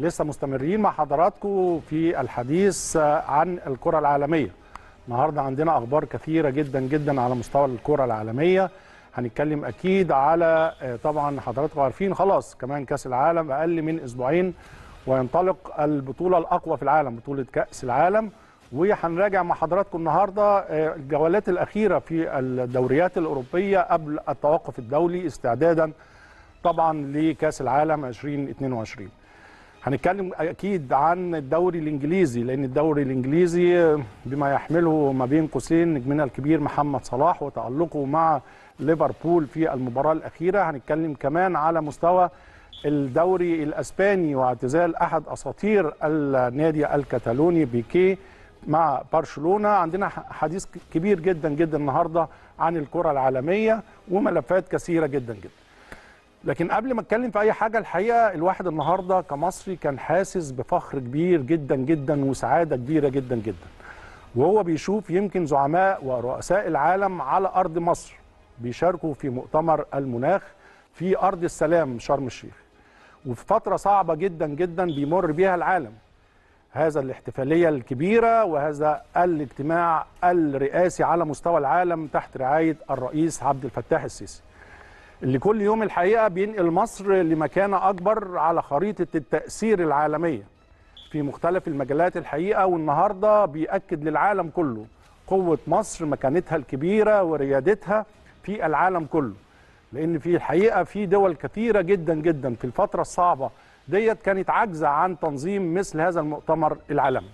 لسه مستمرين مع حضراتكم في الحديث عن الكرة العالمية. النهارده عندنا أخبار كثيرة جدا جدا على مستوى الكرة العالمية. هنتكلم أكيد على طبعا حضراتكم عارفين خلاص كمان كأس العالم أقل من أسبوعين وينطلق البطولة الأقوى في العالم بطولة كأس العالم. وهنراجع مع حضراتكم النهارده الجولات الأخيرة في الدوريات الأوروبية قبل التوقف الدولي استعدادا طبعا لكأس العالم 2022 هنتكلم أكيد عن الدوري الإنجليزي لأن الدوري الإنجليزي بما يحمله ما بين قوسين نجمنا الكبير محمد صلاح وتألقه مع ليفربول في المباراة الأخيرة. هنتكلم كمان على مستوى الدوري الأسباني واعتزال أحد أساطير النادي الكتالوني بيكي مع برشلونة. عندنا حديث كبير جدا جدا النهارده عن الكرة العالمية وملفات كثيرة جدا جدا. لكن قبل ما اتكلم في اي حاجة الحقيقة الواحد النهارده كمصري كان حاسس بفخر كبير جدا جدا وسعاده كبيره جدا جدا. وهو بيشوف يمكن زعماء ورؤساء العالم على أرض مصر بيشاركوا في مؤتمر المناخ في أرض السلام شرم الشيخ. وفي فترة صعبة جدا جدا بيمر بيها العالم. هذا الاحتفالية الكبيرة وهذا الاجتماع الرئاسي على مستوى العالم تحت رعاية الرئيس عبد الفتاح السيسي. اللي كل يوم الحقيقة بينقل مصر لمكانه أكبر على خريطة التأثير العالمية. في مختلف المجالات الحقيقة والنهاردة بيأكد للعالم كله قوة مصر مكانتها الكبيرة وريادتها في العالم كله. لأن في الحقيقة في دول كثيرة جدا جدا في الفترة الصعبة ديت كانت عاجزة عن تنظيم مثل هذا المؤتمر العالمي.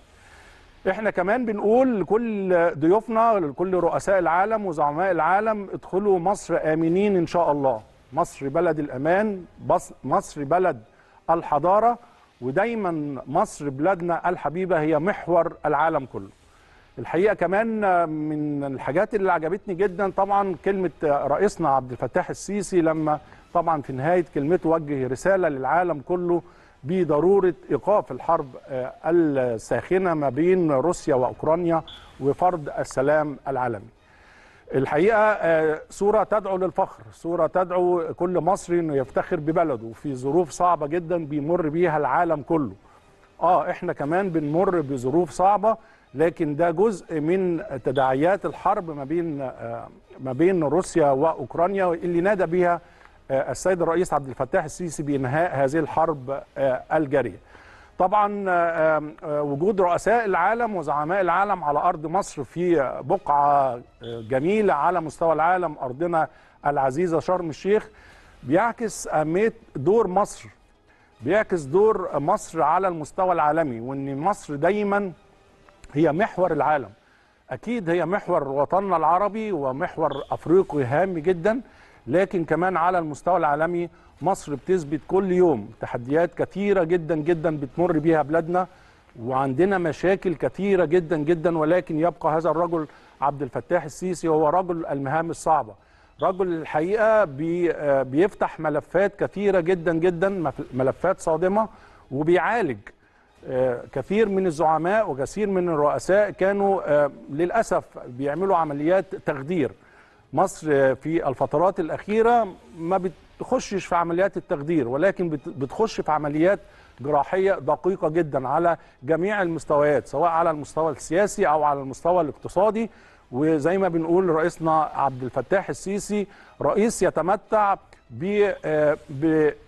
إحنا كمان بنقول لكل ضيوفنا لكل رؤساء العالم وزعماء العالم ادخلوا مصر آمنين إن شاء الله. مصر بلد الأمان مصر بلد الحضارة ودايما مصر بلادنا الحبيبة هي محور العالم كله. الحقيقة كمان من الحاجات اللي عجبتني جدا طبعا كلمة رئيسنا عبد الفتاح السيسي لما طبعا في نهاية كلمته وجه رسالة للعالم كله بضرورة إيقاف الحرب الساخنة ما بين روسيا وأوكرانيا وفرض السلام العالمي. الحقيقة صورة تدعو للفخر، صورة تدعو كل مصري إنه يفتخر ببلده في ظروف صعبة جدا بيمر بيها العالم كله. آه إحنا كمان بنمر بظروف صعبة لكن ده جزء من تداعيات الحرب ما بين ما بين روسيا وأوكرانيا اللي نادى بها السيد الرئيس عبد الفتاح السيسي بانهاء هذه الحرب الجارية. طبعا وجود رؤساء العالم وزعماء العالم على أرض مصر في بقعة جميلة على مستوى العالم أرضنا العزيزة شرم الشيخ بيعكس أهمية دور مصر بيعكس دور مصر على المستوى العالمي وإن مصر دايما هي محور العالم أكيد هي محور وطننا العربي ومحور أفريقي هام جدا لكن كمان على المستوى العالمي مصر بتثبت كل يوم تحديات كثيرة جدا جدا بتمر بيها بلادنا وعندنا مشاكل كثيرة جدا جدا ولكن يبقى هذا الرجل عبد الفتاح السيسي هو رجل المهام الصعبة. رجل الحقيقة بي بيفتح ملفات كثيرة جدا جدا ملفات صادمة وبيعالج كثير من الزعماء وكثير من الرؤساء كانوا للأسف بيعملوا عمليات تخدير. مصر في الفترات الأخيرة ما بتخشش في عمليات التخدير ولكن بتخش في عمليات جراحية دقيقة جدا على جميع المستويات سواء على المستوى السياسي أو على المستوى الاقتصادي. وزي ما بنقول رئيسنا عبد الفتاح السيسي رئيس يتمتع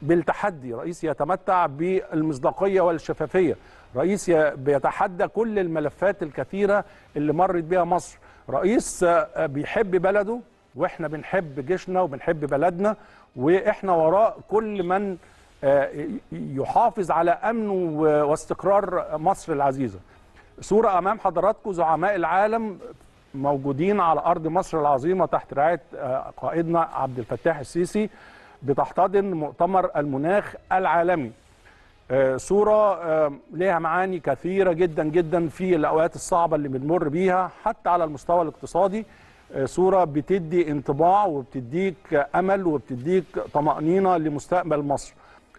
بالتحدي رئيس يتمتع بالمصداقية والشفافية رئيس بيتحدى كل الملفات الكثيرة اللي مرت بها مصر رئيس بيحب بلده وإحنا بنحب جيشنا وبنحب بلدنا وإحنا وراء كل من يحافظ على أمن واستقرار مصر العزيزة. صوره أمام حضراتكم زعماء العالم موجودين على أرض مصر العظيمة تحت رعاية قائدنا عبد الفتاح السيسي بتحتضن مؤتمر المناخ العالمي. صورة لها معاني كثيرة جدا جدا في الأوقات الصعبة اللي بنمر بيها حتى على المستوى الاقتصادي. صورة بتدي انطباع وبتديك أمل وبتديك طمأنينة لمستقبل مصر.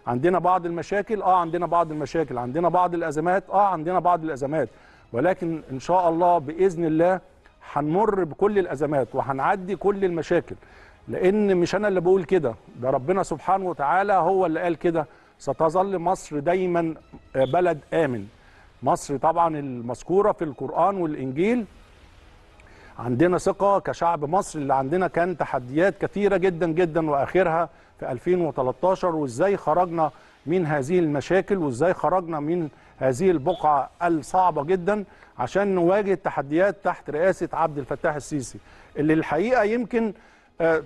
عندنا بعض المشاكل آه عندنا بعض المشاكل. عندنا بعض الأزمات آه عندنا بعض الأزمات. ولكن إن شاء الله بإذن الله هنمر بكل الأزمات وهنعدي كل المشاكل. لأن مش أنا اللي بقول كده ده ربنا سبحانه وتعالى هو اللي قال كده. ستظل مصر دايما بلد آمن. مصر طبعا المذكورة في القرآن والإنجيل عندنا ثقة كشعب مصر اللي عندنا كان تحديات كثيرة جدا جدا وآخرها في 2013 وإزاي خرجنا من هذه المشاكل وإزاي خرجنا من هذه البقعة الصعبة جدا عشان نواجه التحديات تحت رئاسة عبد الفتاح السيسي اللي الحقيقة يمكن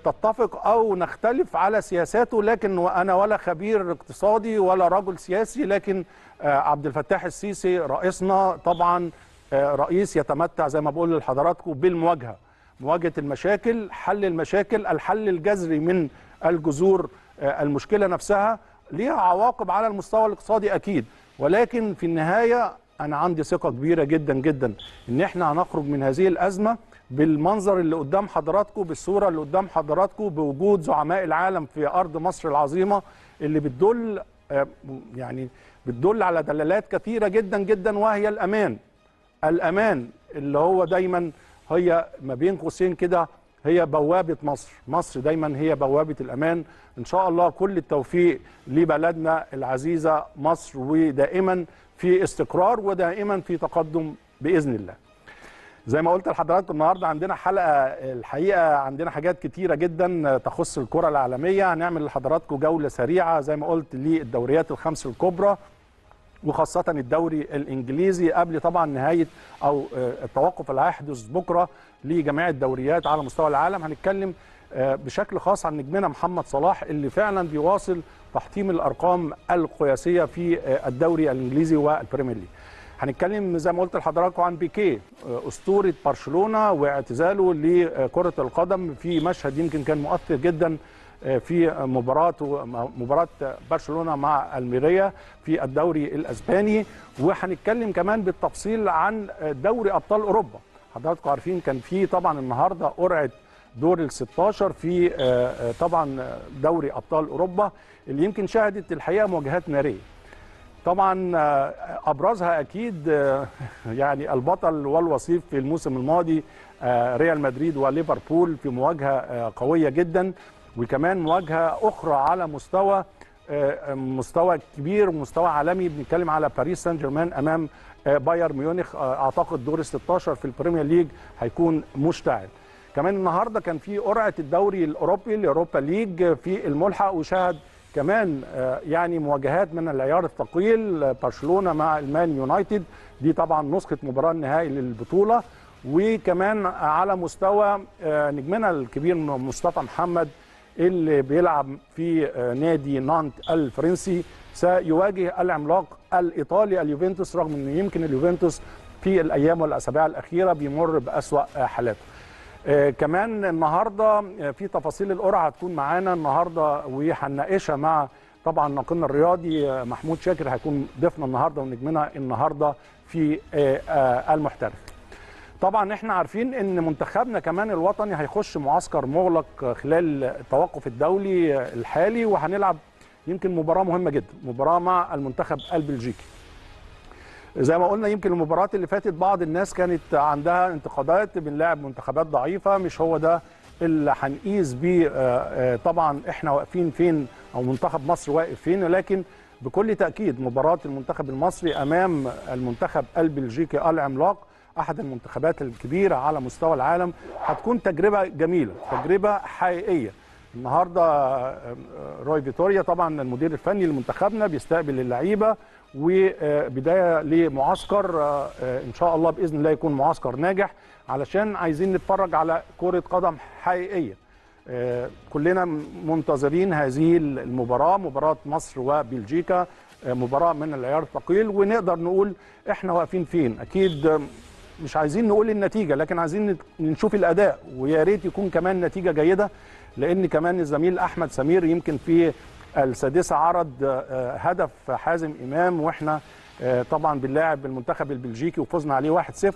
تتفق أو نختلف على سياساته لكن أنا ولا خبير اقتصادي ولا رجل سياسي لكن عبد الفتاح السيسي رئيسنا طبعا رئيس يتمتع زي ما بقول لحضراتكم بالمواجهة. مواجهة المشاكل حل المشاكل الحل الجذري من الجذور المشكلة نفسها. ليها عواقب على المستوى الاقتصادي أكيد. ولكن في النهاية أنا عندي ثقة كبيرة جدا جدا إن إحنا هنخرج من هذه الأزمة بالمنظر اللي قدام حضراتكم بالصورة اللي قدام حضراتكم بوجود زعماء العالم في أرض مصر العظيمة اللي بتدل يعني بتدل على دلالات كثيرة جدا جدا وهي الأمان. الأمان اللي هو دايما هي ما بين قوسين كده هي بوابة مصر. مصر دايما هي بوابة الأمان. إن شاء الله كل التوفيق لبلدنا العزيزة مصر ودائما في استقرار ودائما في تقدم بإذن الله. زي ما قلت لحضراتكم النهارده عندنا حلقة الحقيقة عندنا حاجات كتيرة جدا تخص الكرة العالمية. هنعمل لحضراتكم جولة سريعة زي ما قلت للدوريات الخمس الكبرى. وخاصة الدوري الإنجليزي قبل طبعا نهاية أو التوقف اللي هيحدث بكرة لجميع الدوريات على مستوى العالم. هنتكلم بشكل خاص عن نجمنا محمد صلاح اللي فعلا بيواصل تحطيم الأرقام القياسية في الدوري الإنجليزي والبريمير ليج. هنتكلم زي ما قلت لحضراتكم عن بيكيه أسطورة برشلونة واعتزاله لكرة القدم في مشهد يمكن كان مؤثر جدا في مباراة مباراة برشلونة مع الميريا في الدوري الأسباني. وهنتكلم كمان بالتفصيل عن دوري أبطال أوروبا. حضراتكم عارفين كان في طبعا النهارده قرعة دور ال 16 في طبعا دوري أبطال أوروبا اللي يمكن شهدت الحقيقة مواجهات نارية. طبعا أبرزها أكيد يعني البطل والوصيف في الموسم الماضي ريال مدريد وليفربول في مواجهة قوية جدا. وكمان مواجهة أخرى على مستوى مستوى كبير ومستوى عالمي. بنتكلم على باريس سان جيرمان امام بايرن ميونخ. أعتقد دور ال 16 في البريمير ليج هيكون مشتعل. كمان النهارده كان في قرعة الدوري الأوروبي الاوروبا ليج في الملحق وشهد كمان يعني مواجهات من العيار الثقيل برشلونة مع المان يونايتد. دي طبعا نسخة مباراة النهائي للبطولة. وكمان على مستوى نجمنا الكبير مصطفى محمد اللي بيلعب في نادي نانت الفرنسي سيواجه العملاق الإيطالي اليوفنتوس رغم إن يمكن اليوفنتوس في الأيام والأسابيع الأخيرة بيمر بأسوأ حالاته. آه كمان النهارده في تفاصيل القرعة هتكون معانا النهارده وهنناقشها مع طبعا ناقدنا الرياضي محمود شاكر هيكون ضيفنا النهارده ونجمنا النهارده في آه آه المحترف. طبعا إحنا عارفين إن منتخبنا كمان الوطني هيخش معسكر مغلق خلال التوقف الدولي الحالي وهنلعب يمكن مباراة مهمة جدا مباراة مع المنتخب البلجيكي. زي ما قلنا يمكن المباريات اللي فاتت بعض الناس كانت عندها انتقادات بنلاعب منتخبات ضعيفة مش هو ده اللي هنقيس بيه. طبعا إحنا واقفين فين أو منتخب مصر واقف فين لكن بكل تأكيد مباراة المنتخب المصري أمام المنتخب البلجيكي العملاق أحد المنتخبات الكبيرة على مستوى العالم هتكون تجربة جميلة تجربة حقيقية. النهارده روي فيتوريا طبعا المدير الفني لمنتخبنا بيستقبل اللعيبة وبداية لمعسكر إن شاء الله بإذن الله يكون معسكر ناجح علشان عايزين نتفرج على كرة قدم حقيقية. كلنا منتظرين هذه المباراة مباراة مصر وبلجيكا مباراة من العيار الثقيل ونقدر نقول إحنا واقفين فين. أكيد مش عايزين نقول النتيجة لكن عايزين نشوف الأداء ويا ريت يكون كمان نتيجة جيدة لأن كمان الزميل أحمد سمير يمكن في السادسه عرض هدف حازم إمام وإحنا طبعا بنلاعب المنتخب البلجيكي وفزنا عليه 1-0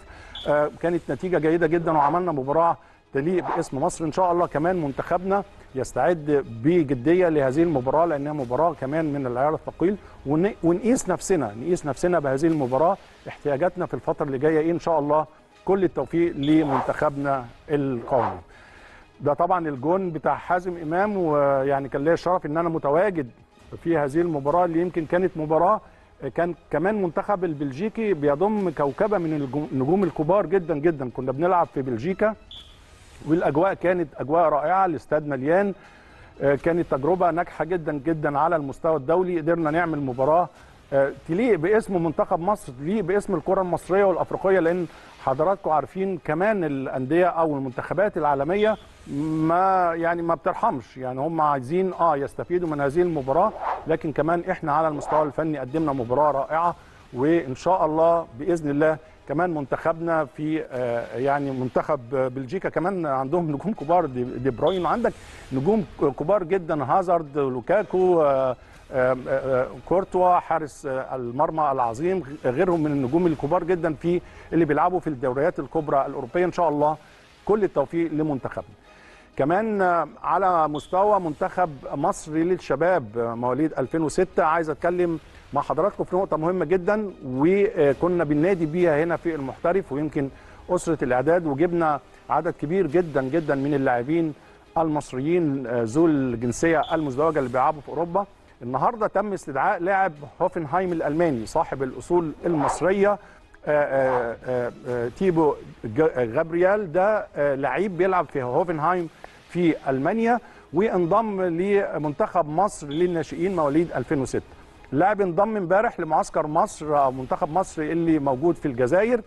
كانت نتيجة جيدة جدا وعملنا مباراة تليق باسم مصر إن شاء الله كمان منتخبنا يستعد بجدية لهذه المباراة لأنها مباراة كمان من العيار الثقيل. ونقيس نفسنا نقيس نفسنا بهذه المباراة. احتياجاتنا في الفترة اللي جاية إيه إن شاء الله كل التوفيق لمنتخبنا القومي. ده طبعا الجون بتاع حازم إمام ويعني كان ليا الشرف إن أنا متواجد في هذه المباراة اللي يمكن كانت مباراة كان كمان منتخب البلجيكي بيضم كوكبة من النجوم الكبار جدا جدا. كنا بنلعب في بلجيكا. والأجواء كانت أجواء رائعة الاستاد مليان. آه، كانت تجربة ناجحة جدا جدا على المستوى الدولي. قدرنا نعمل مباراة آه، تليق باسم منتخب مصر تليق باسم الكرة المصرية والأفريقية لأن حضراتكم عارفين كمان الأندية أو المنتخبات العالمية ما يعني ما بترحمش. يعني هم عايزين آه يستفيدوا من هذه المباراة لكن كمان إحنا على المستوى الفني قدمنا مباراة رائعة وإن شاء الله بإذن الله كمان منتخبنا في آه، يعني منتخب بلجيكا كمان عندهم نجوم كبار. دي, بروين. عندك نجوم كبار جدا هازارد لوكاكو آه، آه، كورتوا حارس المرمى العظيم غيرهم من النجوم الكبار جدا في اللي بيلعبوا في الدوريات الكبرى الأوروبية. إن شاء الله كل التوفيق لمنتخبنا. كمان على مستوى منتخب مصر للشباب مواليد 2006 عايز أتكلم مع حضراتكم في نقطة مهمة جدا وكنا بننادي بيها هنا في المحترف ويمكن أسرة الإعداد وجبنا عدد كبير جدا جدا من اللاعبين المصريين آه، ذو الجنسية المزدوجة اللي بيلعبوا في أوروبا. النهارده تم استدعاء لاعب هوفنهايم الألماني صاحب الأصول المصرية آه، آه، تيبو غابريال ده لعيب بيلعب في هوفنهايم في ألمانيا وانضم لمنتخب مصر للناشئين مواليد 2006 اللاعب انضم امبارح لمعسكر مصر منتخب مصر اللي موجود في الجزائر.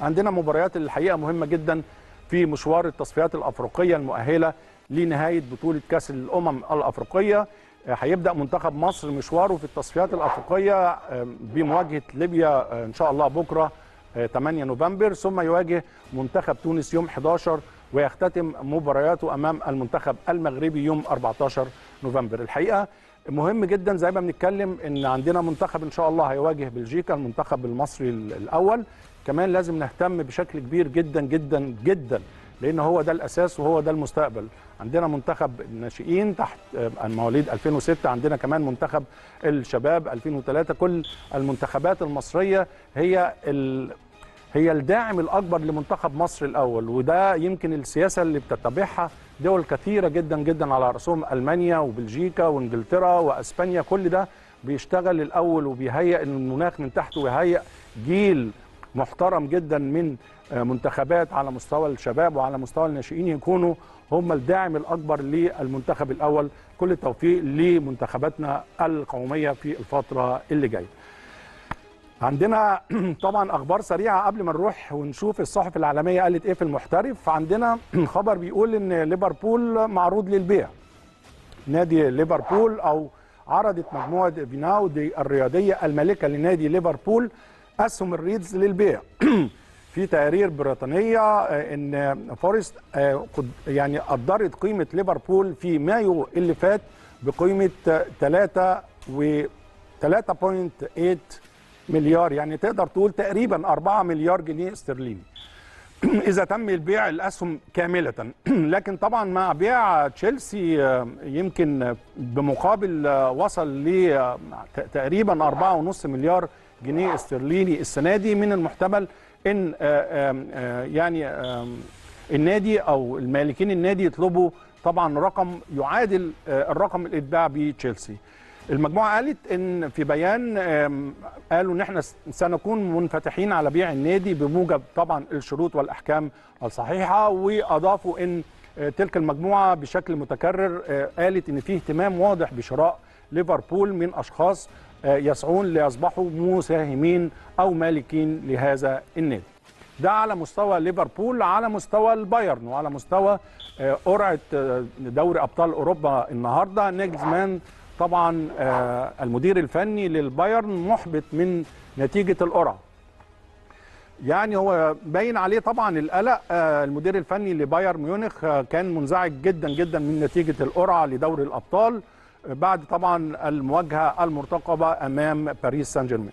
عندنا مباريات الحقيقة مهمة جدا في مشوار التصفيات الأفريقية المؤهلة لنهاية بطولة كأس الأمم الأفريقية. آه، هيبدأ منتخب مصر مشواره في التصفيات الأفريقية آه، بمواجهة ليبيا آه، إن شاء الله بكرة آه، 8 نوفمبر. ثم يواجه منتخب تونس يوم 11 ويختتم مبارياته أمام المنتخب المغربي يوم 14 نوفمبر. الحقيقة مهم جدا زي ما بنتكلم إن عندنا منتخب إن شاء الله هيواجه بلجيكا المنتخب المصري الأول. كمان لازم نهتم بشكل كبير جدا جدا جدا لأن هو ده الأساس وهو ده المستقبل. عندنا منتخب الناشئين تحت آه، مواليد 2006 عندنا كمان منتخب الشباب 2003 كل المنتخبات المصرية هي ال هي الداعم الأكبر لمنتخب مصر الأول وده يمكن السياسة اللي بتتبعها دول كثيرة جدا جدا على رأسهم ألمانيا وبلجيكا وإنجلترا وأسبانيا كل ده بيشتغل الأول وبيهيئ المناخ من تحت ويهيئ جيل محترم جدا من آه، منتخبات على مستوى الشباب وعلى مستوى الناشئين يكونوا هم الداعم الأكبر للمنتخب الأول. كل التوفيق لمنتخباتنا القومية في الفترة اللي جاية. عندنا طبعا أخبار سريعة قبل ما نروح ونشوف الصحف العالمية قالت إيه في المحترف. عندنا خبر بيقول إن ليفربول معروض للبيع. نادي ليفربول أو عرضت مجموعة فينواي الرياضية المالكه لنادي ليفربول أسهم الريدز للبيع. في تقارير بريطانية آه، إن فورست آه، يعني قدرت قيمة ليفربول في مايو اللي فات بقيمة 3 و 3.8 مليار يعني تقدر تقول تقريبا 4 مليار جنيه استرليني. إذا تم البيع الأسهم كاملة. لكن طبعا مع بيع تشيلسي آه، يمكن بمقابل آه، وصل ل آه، تقريبا 4.5 مليار جنيه استرليني السنة دي من المحتمل إن يعني النادي أو المالكين النادي يطلبوا طبعا رقم يعادل الرقم اللي اتباع بيه تشيلسي المجموعة قالت إن في بيان قالوا إن إحنا سنكون منفتحين على بيع النادي بموجب طبعا الشروط والأحكام الصحيحة وأضافوا إن آه، تلك المجموعة بشكل متكرر آه، قالت إن في اهتمام واضح بشراء ليفربول من أشخاص آه، يسعون ليصبحوا مساهمين أو مالكين لهذا النادي. ده على مستوى ليفربول على مستوى البايرن وعلى مستوى قرعة دوري أبطال أوروبا النهارده. نيجلزمان طبعا آه، المدير الفني للبايرن محبط من نتيجة القرعه يعني هو باين عليه طبعا القلق آه، المدير الفني لبايرن ميونخ آه، كان منزعج جدا جدا من نتيجة القرعه لدوري الأبطال بعد طبعا المواجهة المرتقبة أمام باريس سان جيرمان.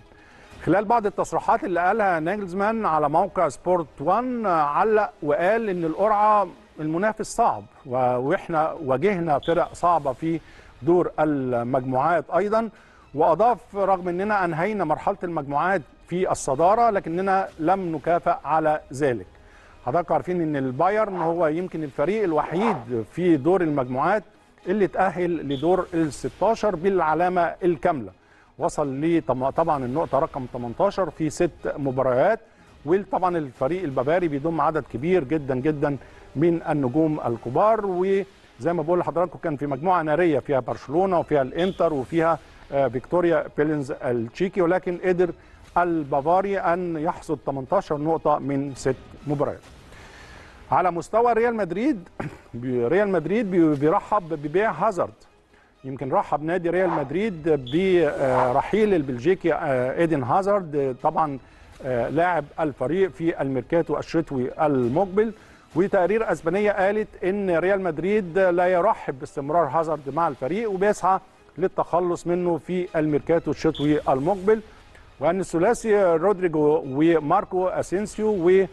خلال بعض التصريحات اللي قالها ناجلزمان على موقع سبورت 1 آه، علق وقال إن القرعه المنافس صعب وإحنا واجهنا فرق صعبة في دور المجموعات أيضا. وأضاف رغم إننا أنهينا مرحلة المجموعات في الصدارة لكننا لم نكافئ على ذلك. حضراتكم عارفين إن البايرن هو يمكن الفريق الوحيد في دور المجموعات اللي تأهل لدور ال 16 بالعلامة الكاملة. وصل ل طبعا النقطة رقم 18 في ست مباريات. وطبعا الفريق البافاري بيضم عدد كبير جدا جدا من النجوم الكبار. وزي ما بقول لحضراتكم كان في مجموعة نارية فيها برشلونة وفيها الإنتر وفيها فيكتوريا بيلزن التشيكي ولكن قدر البافاري أن يحصد 18 نقطة من ست مباريات. على مستوى ريال مدريد ريال مدريد بيرحب ببيع هازارد يمكن رحب نادي ريال مدريد برحيل البلجيكي إيدن هازارد طبعا لاعب الفريق في الميركاتو الشتوي المقبل وتقارير أسبانية قالت إن ريال مدريد لا يرحب باستمرار هازارد مع الفريق وبيسعى للتخلص منه في الميركاتو الشتوي المقبل. وأن الثلاثي رودريجو وماركو أسينسيو و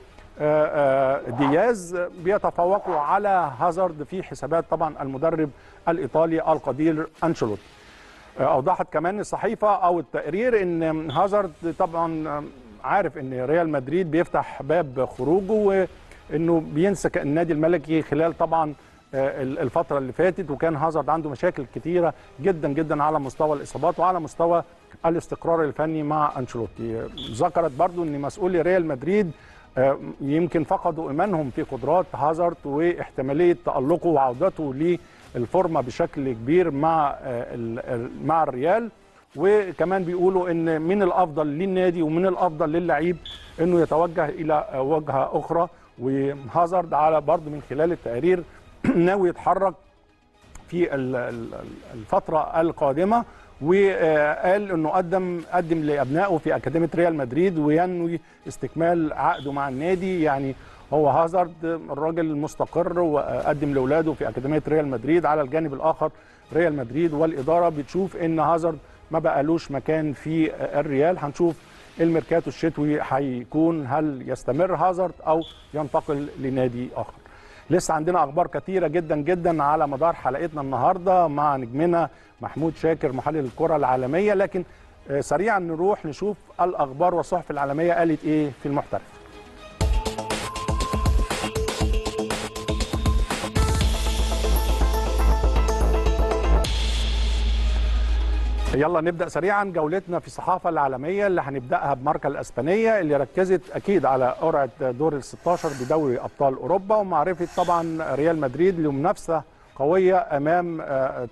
دياز بيتفوقوا على هازارد في حسابات طبعا المدرب الإيطالي القدير أنشيلوتي. أوضحت كمان الصحيفة أو التقرير إن هازارد طبعا عارف إن ريال مدريد بيفتح باب خروجه وانه بينسى النادي الملكي خلال طبعا الفترة اللي فاتت وكان هازارد عنده مشاكل كثيره جدا جدا على مستوى الإصابات وعلى مستوى الاستقرار الفني مع أنشيلوتي. ذكرت برضو إن مسؤولي ريال مدريد يمكن فقدوا إيمانهم في قدرات هازارد واحتمالية تألقه وعودته للفورمة بشكل كبير مع مع الريال. وكمان بيقولوا إن من الأفضل للنادي ومن الأفضل للعيب إنه يتوجه إلى وجهة أخرى وهازارد على برضه من خلال التقارير ناوي يتحرك في الفترة القادمة وقال إنه قدم قدم لأبنائه في أكاديمية ريال مدريد وينوي استكمال عقده مع النادي. يعني هو هازارد الراجل مستقر وقدم لأولاده في أكاديمية ريال مدريد. على الجانب الآخر ريال مدريد والإدارة بتشوف إن هازارد ما بقالوش مكان في الريال. هنشوف الميركاتو الشتوي هيكون هل يستمر هازارد أو ينتقل لنادي آخر؟ لسه عندنا أخبار كثيره جدا جدا على مدار حلقتنا النهارده مع نجمنا محمود شاكر محلل الكرة العالمية. لكن سريعا نروح نشوف الأخبار والصحف العالمية قالت إيه في المحترف. يلا نبدأ سريعا جولتنا في الصحافة العالمية اللي هنبدأها بماركا الإسبانية اللي ركزت أكيد على قرعة دور ال 16 بدوري أبطال أوروبا ومعرفة طبعا ريال مدريد لمنافسة قوية أمام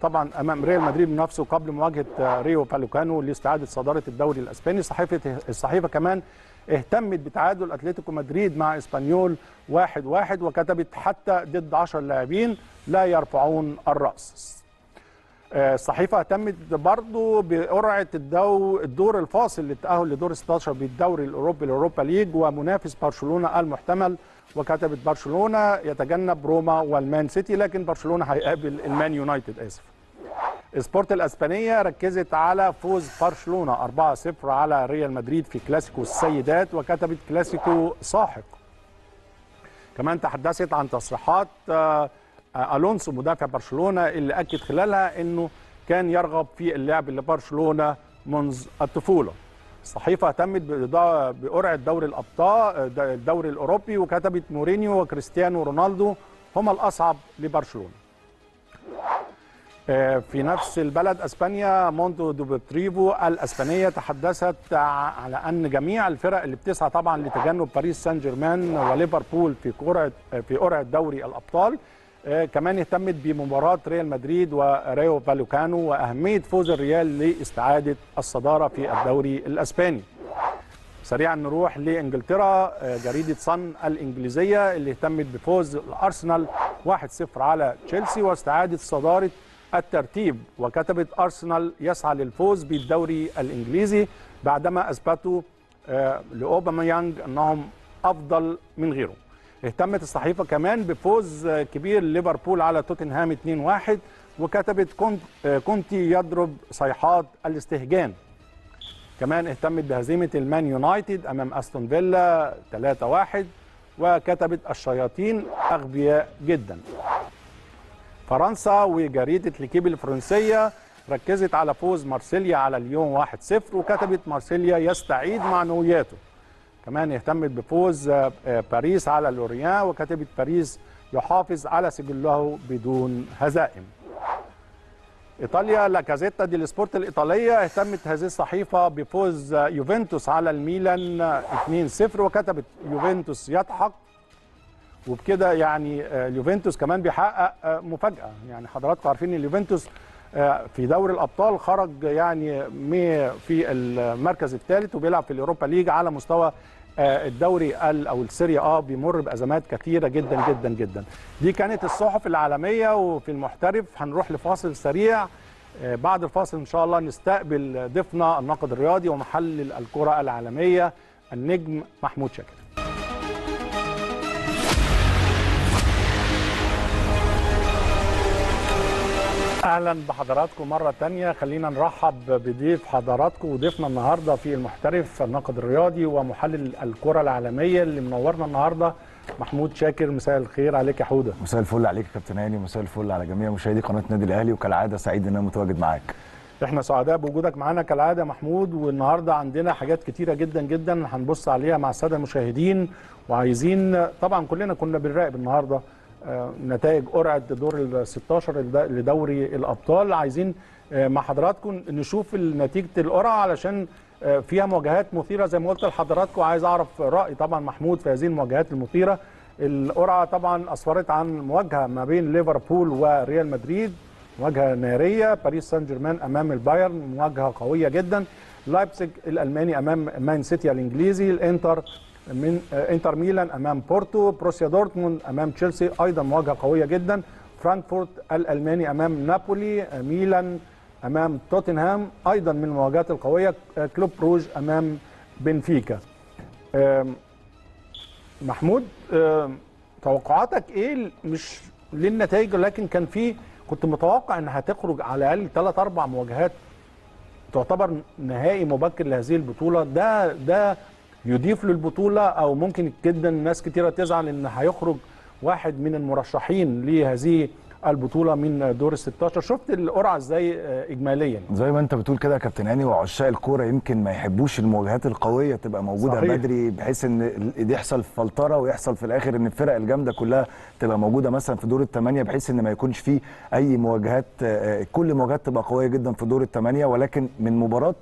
طبعا أمام ريال مدريد بنفسه قبل مواجهة رايو فاليكانو لاستعادة صدارة الدوري الإسباني. صحيفة الصحيفة كمان اهتمت بتعادل أتلتيكو مدريد مع إسبانيول واحد واحد وكتبت حتى ضد 10 لاعبين لا يرفعون الرأس. الصحيفه اهتمت برضه بقرعة الدو الدور الفاصل للتأهل لدور 16 بالدوري الأوروبي الأوروبا ليج ومنافس برشلونة المحتمل وكتبت برشلونة يتجنب روما والمان سيتي لكن برشلونة هيقابل المان يونايتد آسف. سبورت الإسبانية ركزت على فوز برشلونة 4-0 على ريال مدريد في كلاسيكو السيدات وكتبت كلاسيكو ساحق. كمان تحدثت عن تصريحات ألونسو مدافع برشلونة اللي أكد خلالها إنه كان يرغب في اللعب لبرشلونة منذ الطفولة. الصحيفه اهتمت بقرعة دوري الأبطال الدوري الأوروبي وكتبت مورينيو وكريستيانو رونالدو هما الأصعب لبرشلونة. في نفس البلد أسبانيا موندو ديبورتيفو الأسبانية تحدثت على أن جميع الفرق اللي بتسعى طبعا لتجنب باريس سان جيرمان وليفربول في قرعه في قرعة دوري الأبطال كمان اهتمت بمباراة ريال مدريد وريو فاليكانو وأهمية فوز الريال لاستعادة الصدارة في الدوري الأسباني. سريعا نروح لإنجلترا جريدة صن الإنجليزية اللي اهتمت بفوز الأرسنال 1-0 على تشيلسي واستعادة صدارة الترتيب. وكتبت أرسنال يسعى للفوز بالدوري الإنجليزي بعدما أثبتوا لأوباميانج أنهم أفضل من غيره. اهتمت الصحيفة كمان بفوز كبير ليفربول على توتنهام 2-1 وكتبت كنت كونتي يضرب صيحات الاستهجان. كمان اهتمت بهزيمة المان يونايتد أمام أستون فيلا 3-1 وكتبت الشياطين أغبياء جدا. فرنسا وجريدة ليكيب الفرنسية ركزت على فوز مارسيليا على ليون 1-0 وكتبت مارسيليا يستعيد معنوياته. كمان اهتمت بفوز باريس على لوريان وكتبت باريس يحافظ على سجله بدون هزائم. إيطاليا لا جازيتا ديلو سبورت الإيطالية اهتمت هذه الصحيفة بفوز يوفنتوس على الميلان 2-0 وكتبت يوفنتوس يضحك. وبكده يعني اليوفنتوس كمان بيحقق مفاجأة. يعني حضراتكم عارفين إن اليوفنتوس في دوري الأبطال خرج يعني في المركز الثالث وبيلعب في اليوروبا league على مستوى الدوري أو السيريا آ بيمر بأزمات كثيرة جدا جدا جدا. دي كانت الصحف العالمية وفي المحترف. هنروح لفاصل سريع. بعد الفاصل إن شاء الله نستقبل ضيفنا الناقد الرياضي ومحلل الكرة العالمية النجم محمود شاكر. أهلا بحضراتكم مرة تانية. خلينا نرحب بضيف حضراتكم وضيفنا النهارده في المحترف الناقد الرياضي ومحلل الكرة العالمية اللي منورنا النهارده محمود شاكر. مساء الخير. عليك يا حودة. مساء الفل عليك يا كابتن هاني. مساء الفل على جميع مشاهدي قناة النادي الأهلي. وكالعادة سعيد إن أنا متواجد معاك. إحنا سعداء بوجودك معانا كالعادة محمود. والنهاردة عندنا حاجات كتيرة جدا جدا هنبص عليها مع السادة المشاهدين. وعايزين طبعا كلنا كنا بنراقب النهارده نتائج قرعة دور ال 16 لدوري الأبطال. عايزين مع حضراتكم نشوف نتيجة القرعة علشان فيها مواجهات مثيرة. زي ما قلت لحضراتكم عايز أعرف رأي طبعا محمود في هذه المواجهات المثيرة. القرعة طبعا أسفرت عن مواجهة ما بين ليفربول وريال مدريد مواجهة نارية. باريس سان جيرمان أمام البايرن مواجهة قوية جدا. لايبزيج الألماني أمام مان سيتي الإنجليزي. الإنتر من انتر ميلان أمام بورتو بوروسيا دورتموند أمام تشيلسي أيضا مواجهة قوية جدا. فرانكفورت الألماني أمام نابولي ميلان أمام توتنهام أيضا من المواجهات القوية. كلوب روج أمام بنفيكا. محمود توقعاتك إيه؟ مش للنتائج لكن كان في كنت متوقع ان هتخرج على الأقل ثلاث أربع مواجهات تعتبر نهائي مبكر لهذه البطولة. ده ده يضيف للبطولة أو ممكن جدا ناس كتيرة تزعل إن هيخرج واحد من المرشحين لهذه البطولة من دور ال 16 شفت القرعة إزاي اجماليا؟ زي ما أنت بتقول كده يا كابتن هاني وعشاق الكورة يمكن ما يحبوش المواجهات القوية تبقى موجودة صحيح. بدري بحيث إن يحصل فلترة ويحصل في الآخر إن الفرق الجامدة كلها تبقى موجودة مثلا في دور الثمانيه بحيث إن ما يكونش فيه أي مواجهات كل مواجهات تبقى قوية جدا في دور الثمانيه ولكن من مباراة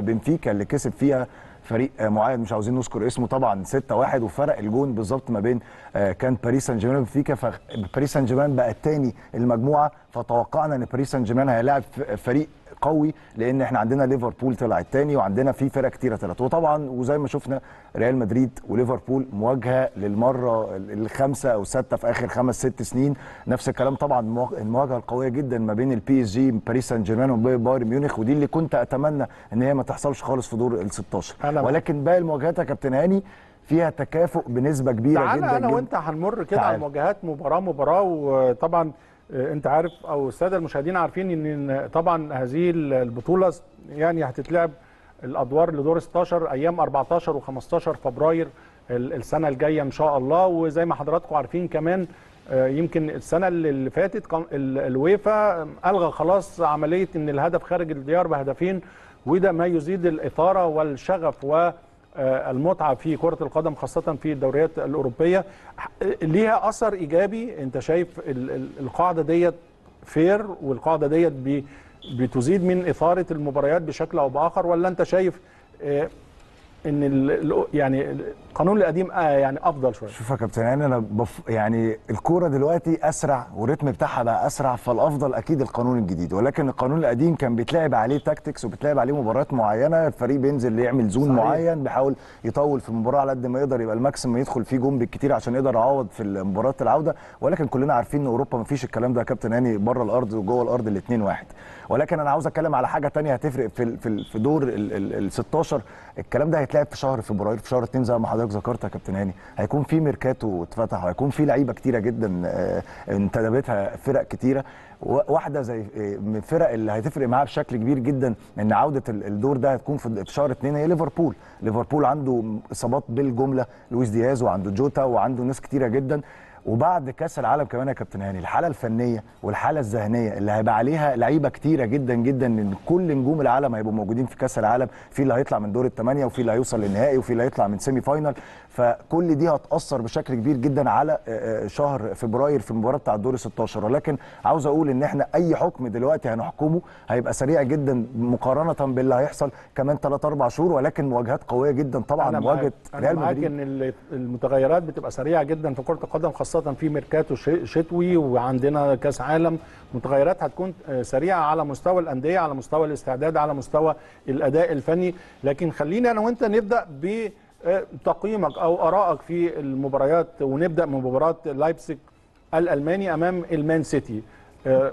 بنفيكا اللي كسب فيها فريق معين مش عاوزين نذكر اسمه طبعا 6 1 وفرق الجون بالظبط ما بين كان باريس سان جيرمان وبنفيكا فباريس سان جيرمان بقى الثاني المجموعة فتوقعنا إن باريس سان جيرمان هيلاعب فريق قوي لأن إحنا عندنا ليفربول طلع الثاني وعندنا في فرق كتيرة طلعت. وطبعا وزي ما شفنا ريال مدريد وليفربول مواجهة للمرة الخامسة أو السادسه في آخر خمس ست سنين. نفس الكلام طبعا المواجهة القوية جدا ما بين ال PSG باريس سان جيرمان وبايرن ميونخ ودي اللي كنت أتمنى إن هي ما تحصلش خالص في دور ال 16 ولكن باقي المواجهات يا كابتن هاني فيها تكافؤ بنسبة كبيرة تعالى جدا أنا جدا. وأنت هنمر كده على المواجهات مباراة مباراة وطبعا انت عارف أو السادة المشاهدين عارفين ان طبعا هذه البطولة يعني هتتلعب الأدوار لدور 16 أيام 14 و15 فبراير السنة الجاية إن شاء الله. وزي ما حضراتكم عارفين كمان يمكن السنة اللي فاتت الويفا ألغى خلاص عملية إن الهدف خارج الديار بهدفين وده ما يزيد الإثارة والشغف و المتعة في كرة القدم خاصة في الدوريات الأوروبية. ليها أثر إيجابي أنت شايف القاعدة ديت fair والقاعدة ديت بتزيد من إثارة المباريات بشكل أو بآخر ولا أنت شايف إن ال يعني القانون القديم آه يعني أفضل شوية. شوف يا كابتن هاني أنا بف يعني الكورة دلوقتي أسرع والريتم بتاعها بقى أسرع فالأفضل أكيد القانون الجديد. ولكن القانون القديم كان بيتلعب عليه tactics وبيتلعب عليه مباريات معينة الفريق بينزل يعمل zone صحيح. معين بيحاول يطول في المباراة على قد ما يقدر يبقى ال maximum يدخل فيه جون بالكتير عشان يقدر يعوض في مباراه العودة. ولكن كلنا عارفين إن أوروبا ما فيش الكلام ده يا كابتن هاني بره الأرض وجوه الأرض الاثنين واحد. ولكن أنا عاوز أتكلم على حاجة ثانية هتفرق في في في دور ال 16 الكلام ده هيتلعب في شهر فبراير في شهر 2 زي ما حضرتك ذكرت يا كابتن هاني. هيكون في ميركاتو اتفتح وهيكون في لعيبة كتيرة جدا انتدبتها فرق كتيرة. واحدة زي من الفرق اللي هتفرق معاها بشكل كبير جدا إن عودة الدور ده هتكون في شهر 2 هي ليفربول. ليفربول عنده إصابات بالجملة لويس دياز وعنده جوتا وعنده ناس كتيرة جدا. وبعد كاس العالم كمان يا كابتن هاني الحالة الفنية والحالة الذهنية اللي هيبقى عليها لعيبة كتيرة جدا جدا إن كل نجوم العالم هيبقوا موجودين في كاس العالم في اللي هيطلع من دور الثمانيه وفي اللي هيوصل للنهائي وفي اللي هيطلع من semi final فكل دي هتأثر بشكل كبير جدا على آه، آه، شهر فبراير في المباراة بتاع الدور 16 ولكن عاوز أقول إن إحنا أي حكم دلوقتي هنحكمه هيبقى سريع جدا مقارنة باللي هيحصل كمان 3 4 شهور ولكن مواجهات قوية جدا طبعا أنا مواجهة معاك أنا ريال معاك مدريد إن ال- المتغيرات بتبقى سريعة جدا في كرة القدم خاصة في ميركاتو شتوي وعندنا كأس عالم. متغيرات هتكون آه، سريعة على مستوى الأندية على مستوى الاستعداد على مستوى الأداء الفني. لكن خلينا أنا وأنت نبدأ ب آه، تقييمك أو آرائك في المباريات ونبدأ من مباراة لايبزيج الألماني أمام المان سيتي. آه،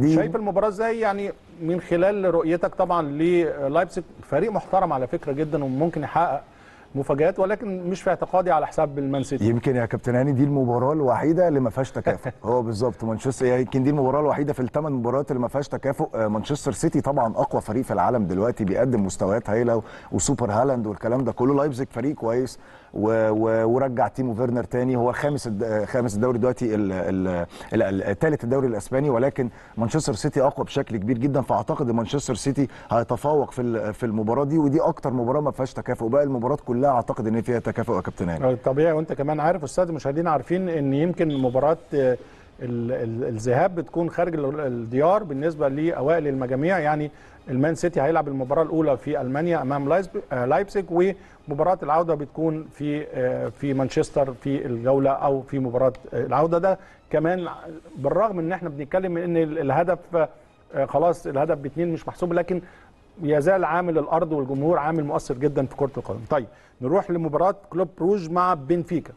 شايف المباراة إزاي؟ يعني من خلال رؤيتك طبعا للايبزيج فريق محترم على فكرة جدا وممكن يحقق مفاجآت ولكن مش في اعتقادي على حساب المان سيتي. يمكن يا كابتن هاني دي المباراة الوحيدة اللي ما فيهاش تكافؤ. هو بالظبط مانشستر يمكن دي المباراة الوحيدة في الثمان مباريات اللي ما فيهاش تكافؤ. آه، مانشستر سيتي طبعا أقوى فريق في العالم دلوقتي بيقدم مستويات هايلة وسوبر هالاند والكلام ده كله. لايبزيج فريق كويس. ورجع تيمو فيرنر تاني. هو خامس خامس الدوري دلوقتي الثالث الدوري الإسباني ولكن مانشستر سيتي أقوى بشكل كبير جدا. فأعتقد إن مانشستر سيتي هيتفوق في في المباراة دي ودي أكتر مباراة ما فيهاش تكافؤ. باقي المباريات كلها أعتقد إن فيها تكافؤ يا كابتن هاني. طبيعي وأنت كمان عارف والساده المشاهدين عارفين إن يمكن مباراة الذهاب بتكون خارج ال- الديار بالنسبة لأوائل المجاميع يعني المان سيتي هيلعب المباراة الأولى في ألمانيا أمام آه، لايبزيج ومباراة العودة بتكون في آه، في مانشستر في الجولة أو في مباراة آه، العودة ده كمان بالرغم إن إحنا بنتكلم إن ال- الهدف خلاص الهدف باثنين مش محسوب لكن يزال عامل الأرض والجمهور عامل مؤثر جدا في كرة القدم. طيب نروح لمباراة كلوب بروج مع بنفيكا.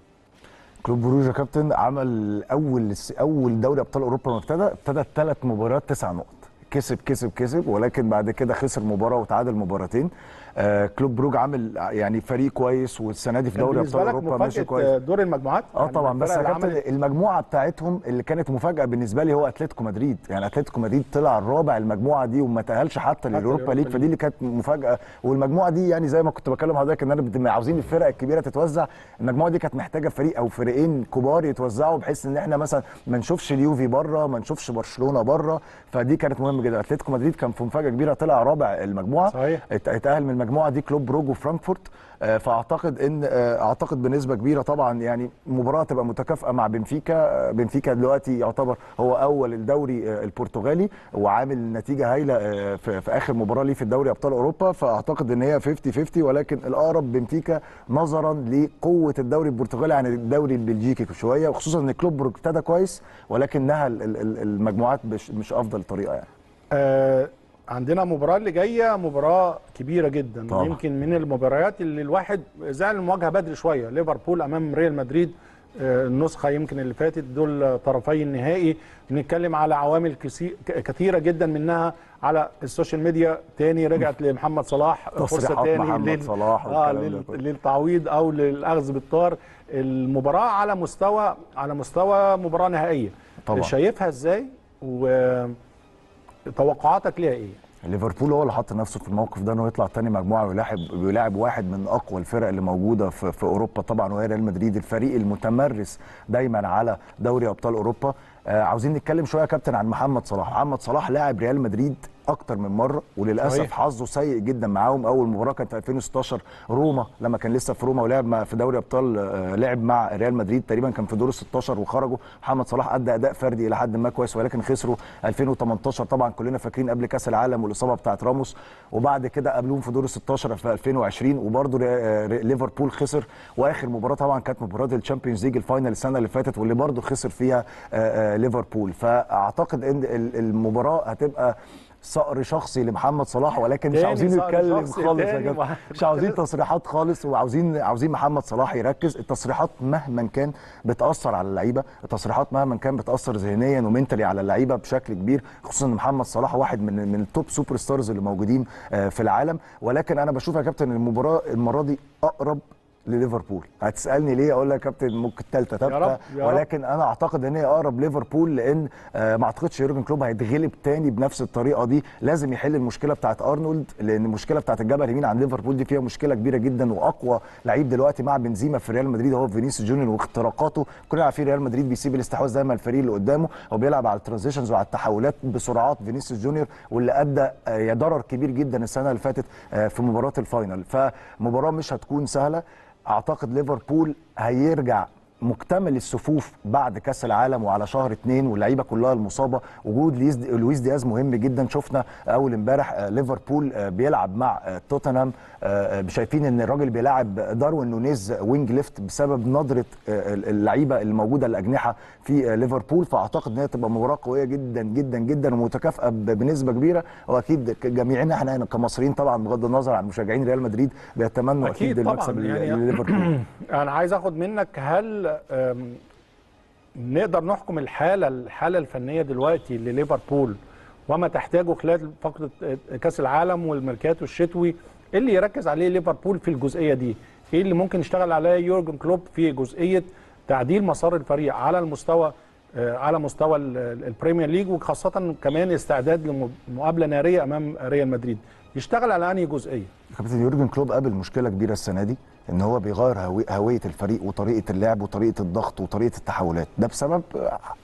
كلوب بروج يا كابتن عمل أول أول دوري أبطال أوروبا ما ابتدى ابتدى ثلاث مباريات تسع نقط. كسب كسب كسب ولكن بعد كده خسر مباراة وتعادل مباراتين. كلوب بروج عامل يعني فريق كويس والسنة دي في دوري أبطال أوروبا ماشي كويس. دور المجموعات؟ آه يعني طبعا بس يا كابتن المجموعة بتاعتهم اللي كانت مفاجأة بالنسبة لي هو أتلتيكو مدريد. يعني أتلتيكو مدريد طلع الرابع المجموعة دي وما تأهلش حتى لليوروبا league. فدي اللي كانت مفاجأة. والمجموعة دي يعني زي ما كنت بكلم حضرتك إن أنا عاوزين الفرق الكبيرة تتوزع. المجموعة دي كانت محتاجة فريق أو فريقين كبار يتوزعوا بحيث إن إحنا مثلا ما نشوفش اليوفي بره ما نشوفش برشلونة بره فدي كانت مهمة جدا. أتلتيكو مدريد كان في مفاجأة كبيرة طلع رابع المجموعة. صحيح. ات- اتأهل من المجموعه دي كلوب بروج وفرانكفورت آه، فأعتقد إن آه، أعتقد بنسبة كبيرة طبعا يعني مباراة تبقى متكافئة مع بنفيكا آه، بنفيكا دلوقتي يعتبر هو أول الدوري البرتغالي وعامل نتيجة هايلة في آخر مباراة ليه في الدوري أبطال أوروبا فأعتقد إن هي 50 50 ولكن الأقرب بنفيكا نظرا لقوة الدوري البرتغالي عن الدوري البلجيكي شوية وخصوصا إن كلوب ابتدى كويس ولكن المجموعات مش أفضل طريقة يعني. عندنا مباراة اللي جاية مباراة كبيرة جدا. طبعا. يمكن من المباريات اللي الواحد زعل المواجهة بدري شوية. ليفربول أمام ريال مدريد آه، النسخة يمكن اللي فاتت دول طرفي النهائي. بنتكلم على عوامل كثيرة جدا منها على السوشيال ميديا. تاني رجعت لمحمد صلاح فرصة تاني لل- صلاح آه لل-. للتعويض أو للأخذ بالطار. المباراة على مستوى على مستوى مباراة نهائية. طبعا. شايفها إزاي؟ وتوقعاتك ليها إيه؟ ليفربول هو اللي حط نفسه في الموقف ده انه يطلع تاني مجموعة ويلاعب ويلاعب واحد من أقوى الفرق اللي موجودة في, في أوروبا طبعا وهي ريال مدريد الفريق المتمرس دايما على دوري أبطال أوروبا عاوزين نتكلم شوية يا كابتن عن محمد صلاح. محمد صلاح لاعب ريال مدريد أكتر من مرة وللأسف. حظه سيء جدا معاهم. أول مباراة كانت في 2016 روما لما كان لسه في روما ولعب في دوري أبطال آه، لعب مع ريال مدريد تقريبا كان في دور ال 16 وخرجوا. محمد صلاح أدى أداء فردي إلى حد ما كويس ولكن خسروا 2018 طبعا كلنا فاكرين قبل كأس العالم والإصابة بتاعت راموس وبعد كده قابلوهم في دور ال 16 في 2020 وبرده ليفربول خسر. وآخر مباراة طبعا كانت مباراة ال Champions League ال final السنة اللي فاتت واللي برده خسر فيها آه، آه، ليفربول. فأعتقد إن ال- المباراة هتبقى طار شخصي لمحمد صلاح ولكن مش عاوزين نتكلم خالص يا جماعة. مش عاوزين تصريحات خالص وعاوزين عاوزين محمد صلاح يركز. التصريحات مهما كان بتأثر على اللعيبة. التصريحات مهما كان بتأثر ذهنيا و mentally على اللعيبة بشكل كبير خصوصا إن محمد صلاح واحد من من ال top super stars اللي موجودين آه، في العالم. ولكن أنا بشوف يا كابتن المباراه المرة دي أقرب لليفربول. هتسألني ليه؟ أقول لك يا كابتن ممكن ثالثة يا رب، ثابته. ولكن أنا أعتقد إن هي أقرب ليفربول لأن آه، ما أعتقدش يورجن كلوب هيتغلب تاني بنفس الطريقة دي. لازم يحل المشكلة بتاعت أرنولد لأن المشكلة بتاعت الجبهه اليمين عند ليفربول دي فيها مشكلة كبيرة جدا وأقوى لعيب دلوقتي مع بنزيما في ريال مدريد. هو فينيسيوس جونيور واختراقاته كلنا عارفين ريال مدريد بيسيب الاستحواذ دايما الفريق اللي قدامه. هو بيلعب على ال transitions وعلى التحولات بسرعات فينيسيوس جونيور واللي أدى آه، يا ضرر كبير جدا السنة اللي فاتت آه، في مباراة ال final. فمباراة مش هتكون سهلة. أعتقد ليفربول هيرجع مكتمل الصفوف بعد كأس العالم وعلى شهر اثنين واللعيبة كلها المصابة. وجود لويس دياز مهم جدا. شفنا أول امبارح آه، ليفربول آه، بيلعب مع آه، توتنهام. شايفين إن الراجل بيلاعب داروين نونيز wing left بسبب ندرة اللعيبة الموجودة الاجنحه في ليفربول. فأعتقد إن هي تبقى مباراة قوية جدا جدا جدا ومتكافئة بنسبة كبيرة. وأكيد جميعنا إحنا كمصريين طبعا بغض النظر عن مشجعين ريال مدريد بيتمنوا أكيد أكيد, طبعاً، المكسب يعني- لليفربول. أنا عايز آخد منك هل نقدر نحكم الحالة الحالة الفنية دلوقتي لليفربول وما تحتاجه خلال فترة كأس العالم والميركاتو الشتوي؟ إيه اللي يركز عليه ليفربول في الجزئية دي؟ إيه اللي ممكن يشتغل عليه يورجن كلوب في جزئية تعديل مسار الفريق على المستوى آه، على مستوى ال- ال- ال Premier League وخاصة كمان استعداد لمقابلة نارية أمام ريال مدريد؟ يشتغل على أنهي جزئية؟ كابتن يورجن كلوب قابل مشكلة كبيرة السنة دي إن هو بيغير هوي- هوية الفريق وطريقة اللعب وطريقة الضغط وطريقة التحولات. ده بسبب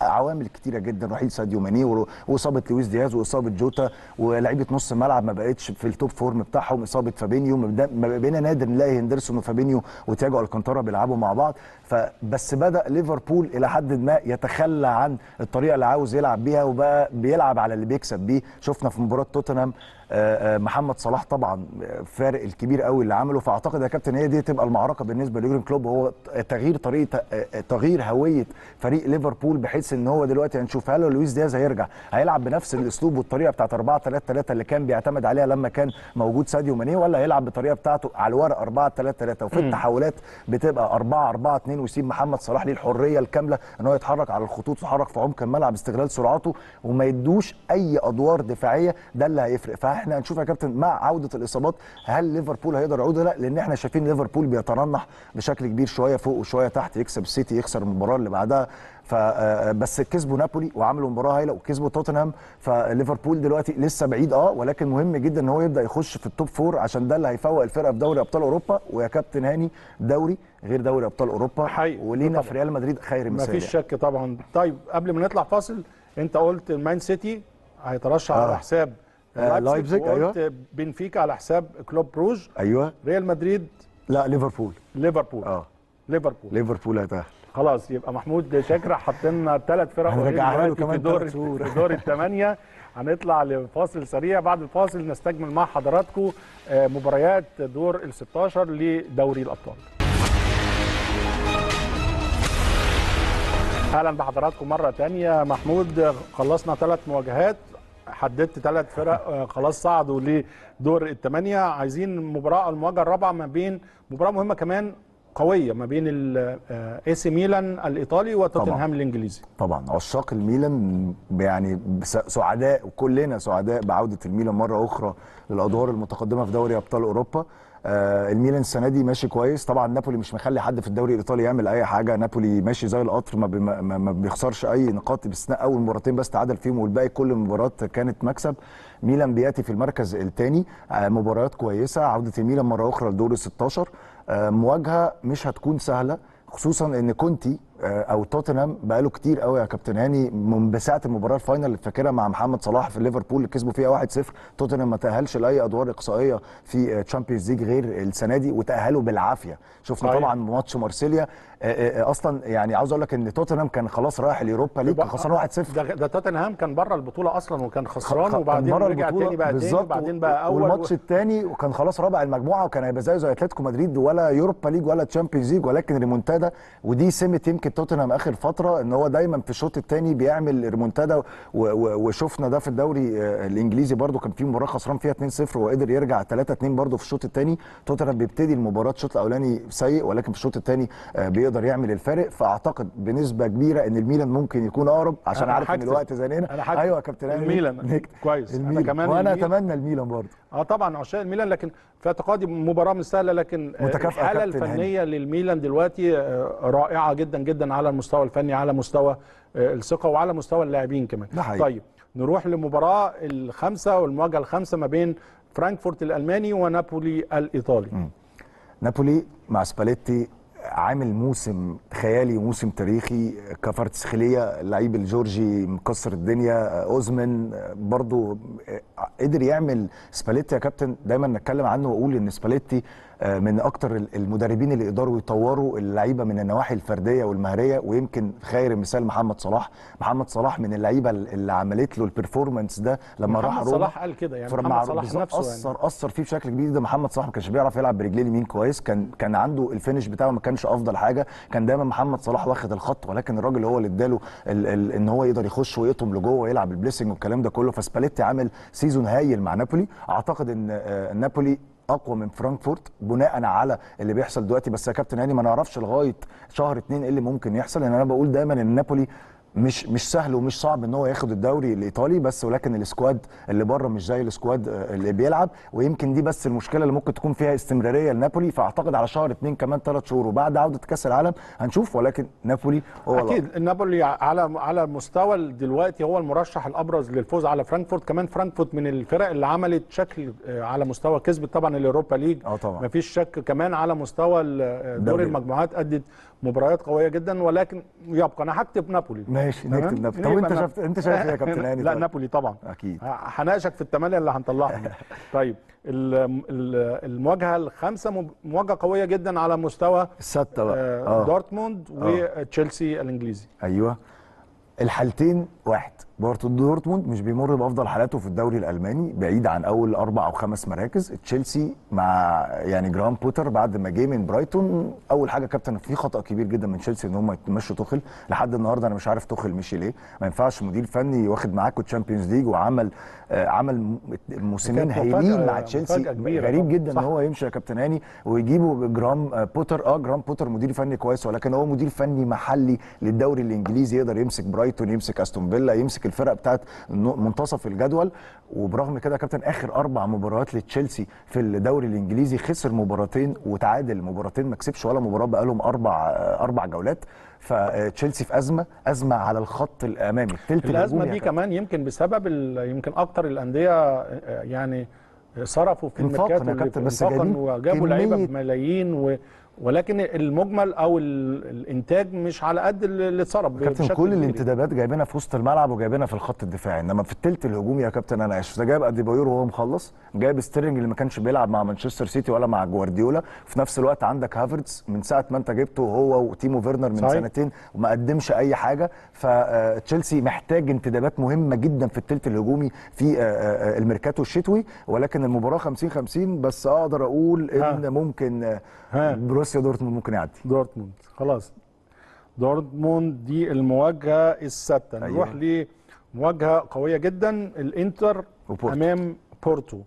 عوامل كتيرة جدا رحيل ساديو ماني وإصابة لويس دياز وإصابة جوتا ولاعيبه نص ملعب ما بقتش في ال top form بتاعهم إصابة فابينيو ما بقينا نادر نلاقي هندرسون وفابينيو وتياجو ألكانتارا بيلعبوا مع بعض. فبس بدأ ليفربول إلى حد ما يتخلى عن الطريقة اللي عاوز يلعب بيها وبقى بيلعب على اللي بيكسب بيه. شفنا في مباراة توتنهام محمد صلاح طبعا فارق الكبير قوي اللي عمله. فأعتقد يا كابتن هي دي تبقى المعركة بالنسبة ليورجن كلوب. هو تغيير طريقة آه، آه، تغيير هوية فريق ليفربول بحيث إن هو دلوقتي هنشوف هل لويس دياز هيرجع هيلعب بنفس الأسلوب والطريقة بتاعت 4 3 3 اللي كان بيعتمد عليها لما كان موجود ساديو ماني ولا هيلعب بالطريقة بتاعته على الورق 4 3 3 وفي التحولات بتبقى 4 4 2 ويسيب محمد صلاح ليه الحرية الكاملة إن هو يتحرك على الخطوط ويتحرك في عمق الملعب استغلال سرعته وما يدوش أي أدوار دفاعية. ده اللي هيفرق. فاحنا هنشوف يا كابتن مع عودة الإصابات هل ليفربول هيقدر يعود ولا لا؟ لأن إحنا شايفين ليفربول بيترنح بشكل كبير شوية فوق وشوية تحت يكسب السيتي يخسر المباراة اللي بعدها. ف آه، بس كسبوا نابولي وعملوا مباراة هايلة وكسبوا توتنهام. فليفربول دلوقتي لسه بعيد آه ولكن مهم جدا إن هو يبدأ يخش في ال top four عشان ده اللي هيفوق الفرقة في دوري أبطال أوروبا. ويا كابتن هاني دوري غير دوري أبطال أوروبا. حقيقي. ولينا. في ريال مدريد خير مثال فيش شك طبعا. طيب قبل ما نطلع فاصل أنت قلت المان سيتي هيترشح آه. على حساب آه، لايبزيج، وقلت بنفيكا على حساب كلوب بروج أيوه. ريال مدريد. لا ليفربول. ليفربول. آه. ليفربول. ليفربول هيتأهل. خلاص يبقى محمود شاكر حط لنا ثلاث فرق هنرجعها له كمان دور. في دور الثمانيه هنطلع لفاصل سريع. بعد الفاصل نستكمل مع حضراتكم آه، مباريات دور ال 16 لدوري الأبطال. أهلا بحضراتكم مرة تانية. محمود خلصنا ثلاث مواجهات. حددت ثلاث فرق آه، خلاص صعدوا لدور الثمانيه عايزين مباراة المواجهة الرابعة ما بين مباراة مهمة كمان قوية ما بين اي سي ميلان الإيطالي وتوتنهام الإنجليزي. طبعا. عشاق الميلان يعني سعداء وكلنا سعداء بعودة الميلان مرة أخرى للأدوار المتقدمة في دوري أبطال أوروبا. آه الميلان السنة دي ماشي كويس. طبعا نابولي مش مخلي حد في الدوري الإيطالي يعمل أي حاجة. نابولي ماشي زي القطر ما, ما, ما بيخسرش أي نقاط باستثناء أول مباراتين بس تعادل فيهم والباقي كل المباريات كانت مكسب. ميلان بيأتي في المركز الثاني آه مباريات كويسة. عودة الميلان مرة أخرى لدور ال 16 آه مواجهة مش هتكون سهلة خصوصا إن كونتي آه، أو توتنهام بقاله كتير قوي يا كابتن هاني. من ساعه المباراة ال final اللي فاكرها مع محمد صلاح في ليفربول اللي كسبوا فيها 1-0 توتنهام ما تأهلش لأي أدوار إقصائية في Champions League غير السنة دي وتأهلوا بالعافية. شفنا صحيح. طبعا ماتش مارسيليا. آه، آه، آه، أصلا يعني عاوز أقول لك إن توتنهام كان خلاص رايح ال Europa League كان خسران 1-0 ده, ده توتنهام كان بره البطولة أصلا وكان خسران وبعدين رجع تاني بقى تاني بالظبط، وبعدين بقى أول والماتش الثاني وكان خلاص رابع المجموعة وكان هيبقى زيه زي أتلتيكو مدريد ولا Europa League ولا Champions League ولكن ريمونتادا ودي سمة يمكن توتنهام آخر فترة إن هو دايما في الشوط الثاني بيعمل ريمونتادا وشفنا ده في الدوري آه، الإنجليزي برده كان في مباراة خسران فيها 2-0 وقدر يرجع 3-2 برده في الشوط الثاني توتنهام بيبتدي المباراة الشوط الأولاني سيء ولكن في الشوط الثاني بيقدر يعمل الفارق فأعتقد بنسبة كبيرة إن الميلان ممكن يكون أقرب عشان عارف إن. الوقت زنقنا. أيوه يا كابتن. الميلان. كويس. الميلان كمان وأنا الميلان. أتمنى الميلان برضه آه طبعا عشاق الميلان لكن في اعتقادي مباراة مش سهلة لكن الحالة كابتن هاني. الفنية للميلان دلوقتي آه، رائعة جدا جدا على المستوى الفني على مستوى آه، الثقة وعلى مستوى اللاعبين كمان ده. طيب نروح لمباراة الخامسة والمواجهة الخامسة ما بين فرانكفورت الألماني ونابولي الإيطالي نابولي مع سباليتي عامل موسم خيالي موسم تاريخي كفارتسخيليا اللعيب الجورجي مكسر الدنيا أوزمن برضو قدر يعمل سباليتي يا كابتن. دايما نتكلم عنه وأقول إن سباليتي من أكتر المدربين اللي يقدروا يطوروا اللعيبة من النواحي الفردية والمهارية ويمكن خير مثال محمد صلاح. محمد صلاح من اللعيبة اللي عملت له ال performance ده لما راح روما صلاح قال كده يعني محمد صلاح نفسه يعني. اثر أثر فيه بشكل كبير ده محمد صلاح ما كانش بيعرف يلعب برجليه اليمين كويس كان كان عنده ال finish بتاعه ما كانش أفضل حاجة. كان دايما محمد صلاح واخد الخط ولكن الراجل هو اللي اداله ال- ال- إن هو يقدر يخش ويقطم لجوه ويلعب ال placing والكلام ده كله. فسباليتي عامل season هايل مع نابولي. أعتقد إن آه، نابولي أقوى من فرانكفورت بناء على اللي بيحصل دلوقتي. بس يا كابتن هاني ما نعرفش لغاية شهر اتنين إيه اللي ممكن يحصل. لأن أنا بقول دايما إن نابولي مش مش سهل ومش صعب إن هو ياخد الدوري الإيطالي بس ولكن ال squad اللي بره مش زي ال squad اللي بيلعب ويمكن دي بس المشكلة اللي ممكن تكون فيها استمرارية لنابولي فأعتقد على شهر اتنين كمان ثلاث شهور وبعد عودة كأس العالم هنشوف ولكن نابولي هو أكيد نابولي على على مستوى دلوقتي هو المرشح الأبرز للفوز على فرانكفورت كمان فرانكفورت من الفرق اللي عملت شكل آه، على مستوى كسبت طبعا اليوروبا ليج آه طبعا. مفيش شك كمان على مستوى آه، دور دوري. المجموعات أدت مباريات قوية جدا ولكن يبقى أنا هكتب نابولي ماشي؟ نكتب نابولي. طب انت شفت أنت شايف إيه يا كابتن هاني لا طيب؟ نابولي طبعا. أكيد. هناقشك في الثمانيه اللي هنطلعهم طيب ال- ال- المواجهة الخامسة مواجهة قوية جدا على مستوى الستة بقى. آه، آه. دورتموند وتشيلسي الإنجليزي. أيوه. الحالتين واحد. برضه دورتموند مش بيمر بافضل حالاته في الدوري الالماني بعيد عن اول أربع أو خمس مراكز. تشيلسي مع يعني جرام بوتر بعد ما جه من برايتون. اول حاجة كابتن في خطأ كبير جدا من تشيلسي ان هم يمشوا توخل لحد النهارده أنا مش عارف توخل مشي ليه. ما ينفعش مدير فني واخد معاكم تشامبيونز ليج وعمل آه عمل موسمين هايلين مع تشيلسي. غريب. جدا إن. هو يمشي يا كابتن هاني ويجيبوا جرام آه، بوتر. آه جرام بوتر مدير فني كويس ولكن هو مدير فني محلي للدوري الإنجليزي يقدر يمسك برايتون يمسك أستون فيلا يمسك الفرق بتاعت منتصف الجدول. وبرغم كده يا كابتن آخر أربع مباريات لتشيلسي في الدوري الإنجليزي خسر مباراتين وتعادل مباراتين ما كسبش ولا مباراة بقالهم أربع أربع جولات. فتشيلسي في أزمة أزمة على الخط الأمامي. الثلث الأزمة دي. كمان يمكن بسبب يمكن أكتر الأندية يعني صرفوا في الميركاتو اللي كابتن، بس جايبين وجابوا لعيبة بملايين و ولكن المجمل أو ال- الإنتاج مش على قد اللي اتصرف كابتن كل. الانتدابات جايبينها في وسط الملعب وجايبينها في الخط الدفاعي إنما في الثلث الهجومي يا كابتن أنا آسف ده جايب أوباميانج وهو مخلص جايب ستيرلينج اللي ما كانش بيلعب مع مانشستر سيتي ولا مع جوارديولا في نفس الوقت عندك هافرتز من ساعة ما انت جبته هو وتيمو فيرنر من صحيح. سنتين وما قدمش أي حاجة فتشيلسي محتاج انتدابات مهمة جدا في الثلث الهجومي في آه، آه، الميركاتو الشتوي ولكن المباراة 50 50 بس أقدر أقول إن ها. ممكن آه، ها. بروسيا دورتموند ممكن يعدي دورتموند خلاص دورتموند دي المواجهة السادسة أيوة. نروح لمواجهة قوية جدا الإنتر وبورتو. أمام بورتو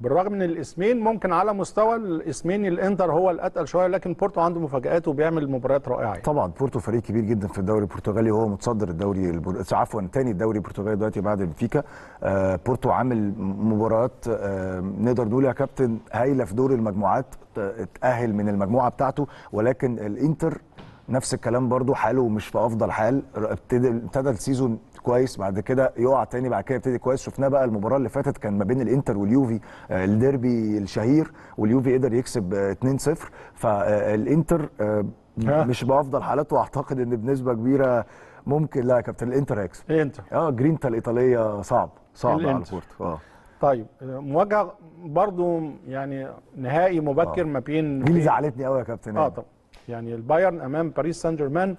بالرغم من الاسمين ممكن على مستوى الاسمين الانتر هو الاتقل شوية لكن بورتو عنده مفاجآت وبيعمل مباريات رائعة يعني. طبعا بورتو فريق كبير جدا في الدوري البرتغالي وهو متصدر الدوري البر... عفوا تاني الدوري البرتغالي دلوقتي بعد بنفيكا. آه بورتو عامل مباريات آه نقدر نقول يا كابتن هايلة في دور المجموعات اتاهل من المجموعة بتاعته. ولكن الإنتر نفس الكلام برضو حاله مش في أفضل حال. ابتدى ابتدى ال season كويس بعد كده يقع تاني بعد كده يبتدي كويس. شفناه بقى المباراة اللي فاتت كان ما بين الإنتر واليوفي آه، الديربي الشهير واليوفي قدر يكسب آه، 2-0 فالانتر آه،. مش بأفضل حالاته وأعتقد إن بنسبة كبيرة ممكن لا يا كابتن الإنتر هيكسب. إنتر؟ آه جرينتا الإيطالية صعب صعب على الإنتر. بورتو آه. طيب مواجهة برضو يعني نهائي مبكر آه. ما بين دي اللي زعلتني قوي يا كابتن آه طبعا. يعني البايرن أمام باريس سان جيرمان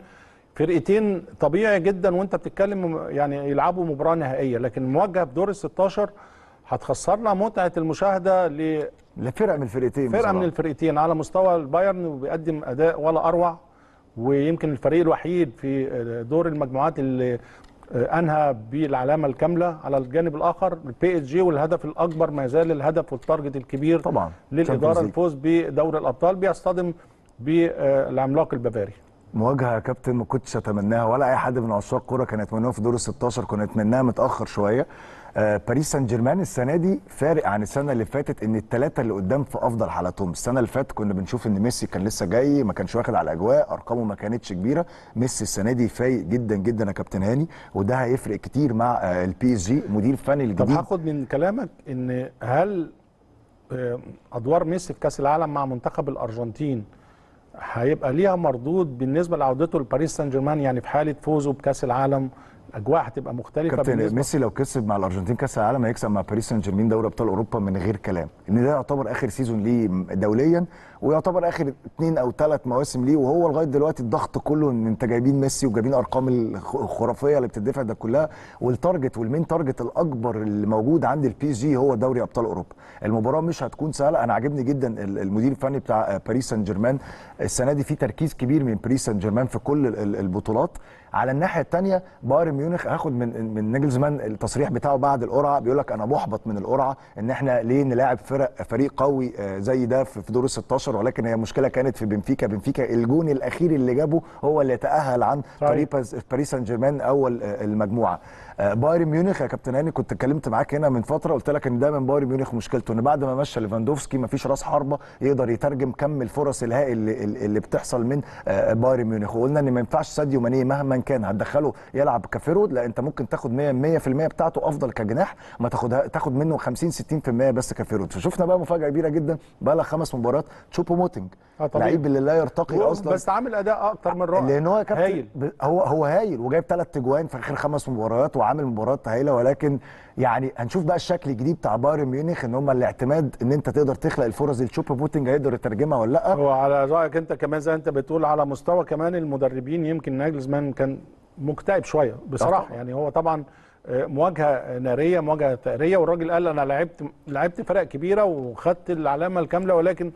فرقتين طبيعي جدا وانت بتتكلم يعني يلعبوا مباراة نهائية لكن مواجهه في دور ال 16 هتخسرنا متعة المشاهدة لفرقة لفرق من الفرقتين من بصراحة. الفرقتين على مستوى البايرن وبيقدم أداء ولا أروع ويمكن الفريق الوحيد في دور المجموعات اللي أنهى بالعلامه الكاملة على الجانب الآخر البي إس جي والهدف الأكبر ما يزال الهدف وال target الكبير طبعا للإدارة. الفوز بدوري الأبطال بيصطدم بالعملاق البافاري مواجهة يا كابتن ما كنتش أتمناها ولا أي حد من عشاق كورة كان يتمناها في دور ال 16 كنا نتمناها متأخر شوية. آه باريس سان جيرمان السنة دي فارق عن السنة اللي فاتت إن الثلاثه اللي قدام في أفضل حالاتهم السنة اللي فاتت كنا بنشوف إن ميسي كان لسه جاي ما كانش واخد على الأجواء أرقامه ما كانتش كبيرة. ميسي السنة دي فايق جدا جدا يا كابتن هاني وده هيفرق كتير مع آه البي اس جي مدير فني طب الجديد. هاخد من كلامك إن هل آه، أدوار ميسي في كأس العالم مع منتخب الأرجنتين هيبقى ليها مردود بالنسبة لعودته لباريس سان جيرمان يعني في حالة فوزه بكأس العالم الأجواء هتبقى مختلفة كابتن ميسي لو كسب مع الأرجنتين كأس العالم هيكسب مع باريس سان جيرمان دوري أبطال أوروبا من غير كلام إن ده يعتبر آخر season ليه دوليا ويعتبر آخر اثنين أو ثلاث مواسم ليه وهو لغاية دلوقتي الضغط كله إن أنت جايبين ميسي وجايبين أرقام الخ- الخرافية اللي بتدفع ده كلها وال target وال main target الأكبر اللي موجود عند ال PSG هو دوري أبطال أوروبا. المباراة مش هتكون سهلة أنا عاجبني جدا ال- المدير الفني بتاع باريس سان جيرمان السنة دي في تركيز كبير من باريس سان جيرمان في كل ال- ال- البطولات. على الناحية الثانية بايرن ميونخ هاخد من من ناجلزمان التصريح بتاعه بعد القرعة بيقول لك أنا محبط من القرعة إن إحنا ليه نلاعب فرق فريق قوي آه، زي ده في دور ال 16 ولكن هي مشكلة كانت في بنفيكا بنفيكا الجون الأخير اللي جابه هو اللي تأهل عن صحيح. طريق باريس- سان جيرمان أول آه، المجموعة بايرن ميونخ يا كابتن هاني كنت اتكلمت معاك هنا من فترة قلت لك إن دايما بايرن ميونخ مشكلته إن بعد ما مشى ليفاندوفسكي ما فيش راس حربة يقدر يترجم كم الفرص الهائل اللي, اللي بتحصل من آه، بايرن ميونخ. وقلنا إن ما ينفعش ساديو ماني مهما كان هتدخله يلعب ك forward لا أنت ممكن تاخد 100 100% بتاعته أفضل كجناح ما تاخدها تاخد منه 50 60% بس ك forward. فشفنا بقى مفاجأة كبيرة جدا بقى لها خمس مباريات تشوبو موتنج آه،. لعيب اللي لا يرتقي أصلا. بس عامل أداء أكتر من رائع. لأن هو يا كابتن هايل. هو هو هايل وجايب ثلاث اجوان في آخر خمس مباريات وعامل مباراة هايلة ولكن يعني هنشوف بقى الشكل الجديد بتاع بايرن ميونخ إن هم الاعتماد إن أنت تقدر تخلق الفرص اللي تشوبو موتنج هيقدر يترجمها ولا لأ هو على رأيك أنت كمان زي أنت بتقول على مستوى كمان المدربين يمكن ناجلزمان كان مكتئب شوية بصراحة طبعا. يعني هو طبعا آه، مواجهة نارية مواجهة ثأريه والراجل قال أنا لعبت لعبت فرق كبيرة وخدت العلامة الكاملة ولكن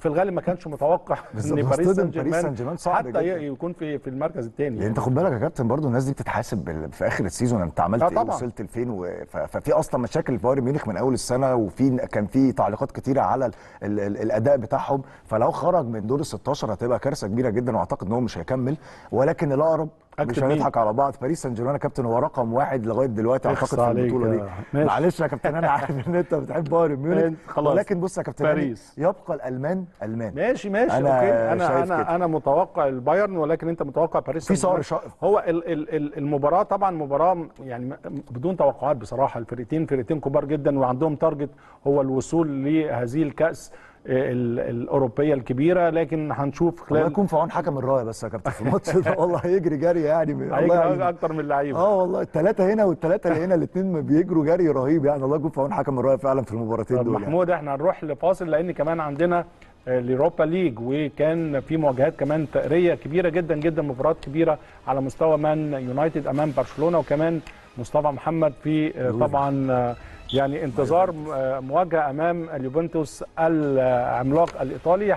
في الغالب ما كانش متوقع. إن باريس سان جيرمان حتى يكون في في المركز الثاني يعني انت خد بالك يا كابتن برضو الناس دي بتتحاسب في آخر ال season. انت عملت إيه. وصلت لفين و... ففي أصلا مشاكل في بايرن ميونخ من أول السنة وفي كان في تعليقات كتيرة على ال... ال... ال... الأداء بتاعهم. فلو خرج من دور ال 16 هتبقى كارثة كبيرة جدا وأعتقد إن هو مش هيكمل. ولكن الأقرب مش؟ هنضحك على بعض باريس سان جيرمان كابتن هو رقم واحد لغاية دلوقتي اخص أعتقد في البطولة دي ماشي. معلش يا كابتن أنا عارف إن أنت بتحب بايرن ميونخ خلاص. ولكن بص يا كابتن هاني، باريس. يبقى الألمان ألمان ماشي ماشي أنا okay أنا أنا كده. أنا متوقع البايرن ولكن أنت متوقع باريس فصار هو ال ال ال المباراة طبعا مباراة يعني بدون توقعات بصراحة الفرقتين فرقتين كبار جدا وعندهم target هو الوصول لهذه الكأس آه، ال- الأوروبية الكبيرة لكن هنشوف الله خلال يكون في عون حكم الراية بس يا كابتن في الماتش ده. والله هيجري جري يعني. الله هيجري. أكتر من اللعيبة. آه والله الثلاثه هنا والثلاثه اللي هنا الاثنين بيجروا جري رهيب يعني. الله يكون في عون حكم الراية فعلا في المباراتين دول يعني. محمود إحنا هنروح لفاصل لأن كمان عندنا آه، اليوروبا ليج وكان في مواجهات كمان ثأريه كبيرة جدا جدا مباريات كبيرة على مستوى مان يونايتد أمام برشلونة وكمان مصطفى محمد في آه، طبعا آه، يعني انتظار آه، مواجهة أمام اليوفنتوس العملاق الإيطالي.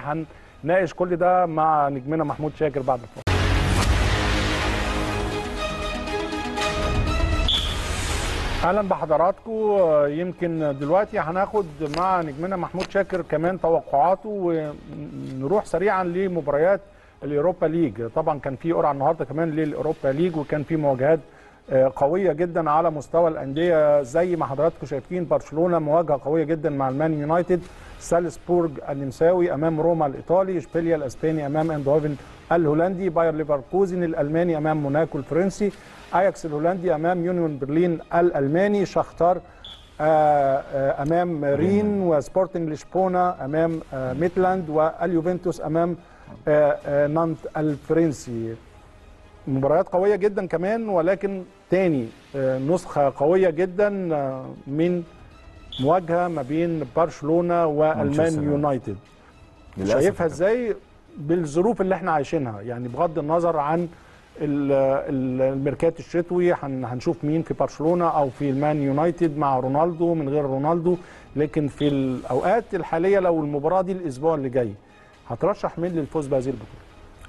هنناقش كل ده مع نجمنا محمود شاكر بعد الفاصل. أهلا بحضراتكم. آه، يمكن دلوقتي هناخد مع نجمنا محمود شاكر كمان توقعاته ونروح سريعا لمباريات ال Europa League. طبعا كان في قرعة النهارده كمان لل Europa League وكان في مواجهات قوية جدا على مستوى الأندية زي ما حضراتكم شايفين برشلونة مواجهة قوية جدا مع المان يونايتد سالزبورج النمساوي أمام روما الإيطالي إشبيليا الإسباني أمام آيندهوفن الهولندي باير ليفركوزن الألماني أمام موناكو الفرنسي أياكس الهولندي أمام يونيون برلين الألماني شختار آه، آه، أمام رين وسبورتنج لشبونة أمام آه، ميتلاند واليوفنتوس أمام آه، آه، نانت الفرنسي. مباريات قوية جدا كمان ولكن تاني آه، نسخة قوية جدا آه، من مواجهة ما بين برشلونة والمان يونايتد. شايفها إزاي؟ بالظروف اللي إحنا عايشينها. يعني بغض النظر عن ال- ال- الميركاتو الشتوي هن- هنشوف مين في برشلونة أو في المان يونايتد مع رونالدو من غير رونالدو. لكن في الأوقات الحالية لو المباراة دي الأسبوع اللي جاي هترشح مين للفوز بهذه البطولة؟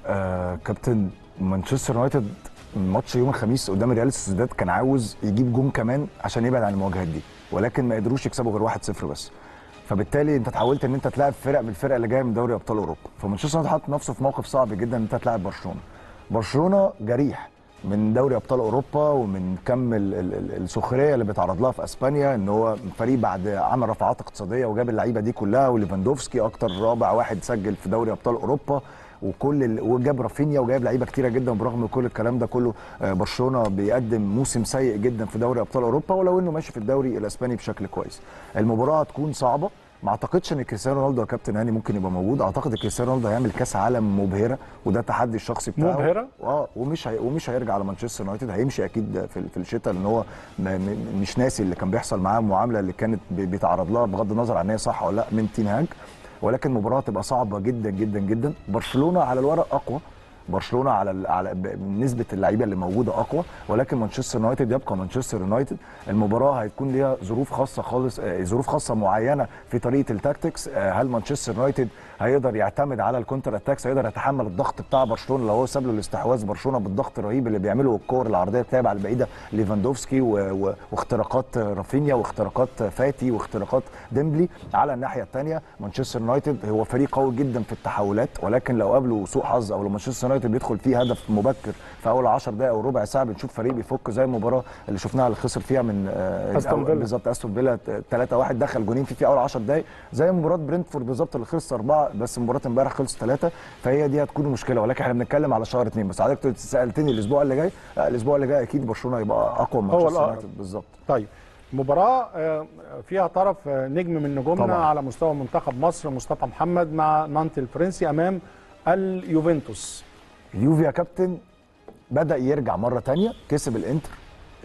آه كابتن مانشستر يونايتد ماتش يوم الخميس قدام ريال سوسيداد كان عاوز يجيب جون كمان عشان يبعد عن المواجهات دي ولكن ما قدروش يكسبوا غير 1-0 بس. فبالتالي انت اتحولت ان انت تلاعب فرق من الفرق اللي جاية من دوري أبطال أوروبا. فمانشستر يونايتد حط نفسه في موقف صعب جدا إن انت تلاعب برشلونة. برشلونة جريح من دوري أبطال أوروبا ومن كم ال- ال- ال- السخرية اللي بيتعرض لها في أسبانيا إن هو فريق بعد عمل رفعات اقتصادية وجاب اللعيبة دي كلها وليفاندوفسكي أكتر رابع واحد سجل في دوري أبطال أوروبا. وكل ال... وجاب رافينيا وجاب لعيبة كتيرة جدا برغم كل الكلام ده كله. آه، برشلونة بيقدم موسم سيء جدا في دوري أبطال أوروبا ولو إنه ماشي في الدوري الأسباني بشكل كويس. المباراة هتكون صعبة. ما أعتقدش إن كريستيانو رونالدو يا كابتن هاني ممكن يبقى موجود. أعتقد إن كريستيانو رونالدو هيعمل كأس عالم مبهرة وده التحدي الشخصي بتاعه. مبهرة؟ آه ومش هي... ومش هيرجع على مانشستر يونايتد. هيمشي أكيد في, في الشتاء لأن هو م... مش ناسي اللي كان بيحصل معاه المعاملة اللي كانت بي- بيتعرض لها بغض النظر عن هي صح ولا لأ من تين هاج ولكن المباراه تبقى صعبة جدا جدا جدا. برشلونة على الورق أقوى. برشلونة على على نسبة اللعيبة اللي موجودة أقوى. ولكن مانشستر يونايتد يبقى مانشستر يونايتد. المباراة هتكون ليها ظروف خاصة خالص آه، ظروف خاصة معينة في طريقة ال tactics. آه، هل مانشستر يونايتد هيقدر يعتمد على ال counter attacks هيقدر يتحمل الضغط بتاع برشلونة لو هو ساب له الاستحواذ. برشلونة بالضغط الرهيب اللي بيعمله الكور العرضية بتلعب على البعيدة ليفاندوفسكي و- و- واختراقات رافينيا واختراقات فاتي واختراقات ديمبلي. على الناحية الثانية مانشستر يونايتد هو فريق قوي جدا في التحولات ولكن لو قابله سوء حظ أو لو مانشستر يونايتد بيدخل فيه هدف مبكر في أول 10 دقائق أو ربع ساعة بنشوف فريق بيفك زي المباراة اللي شفناها اللي خسر فيها من آه، أستون فيلا. بالظبط أستون فيلا 3 1 دخل جونين فيه في أول 10 دقائق زي مباراة برنتفورد بالظبط اللي خلص بس مباراة امبارح خلص ثلاثة فهي دي هتكون مشكله ولكن إحنا بنتكلم على شهر اثنين بس. حضرتك سألتني الأسبوع اللي جاي. لا الأسبوع اللي جاي أكيد برشلونة يبقى أقوى من مانشستر. يونايتد. بالظبط. طيب مباراة آه، فيها طرف آه، نجم من نجومنا طبعاً. على مستوى منتخب مصر مصطفى محمد مع نانت الفرنسي أمام اليوفنتوس. اليوفي يا كابتن بدأ يرجع مرة تانية كسب الإنتر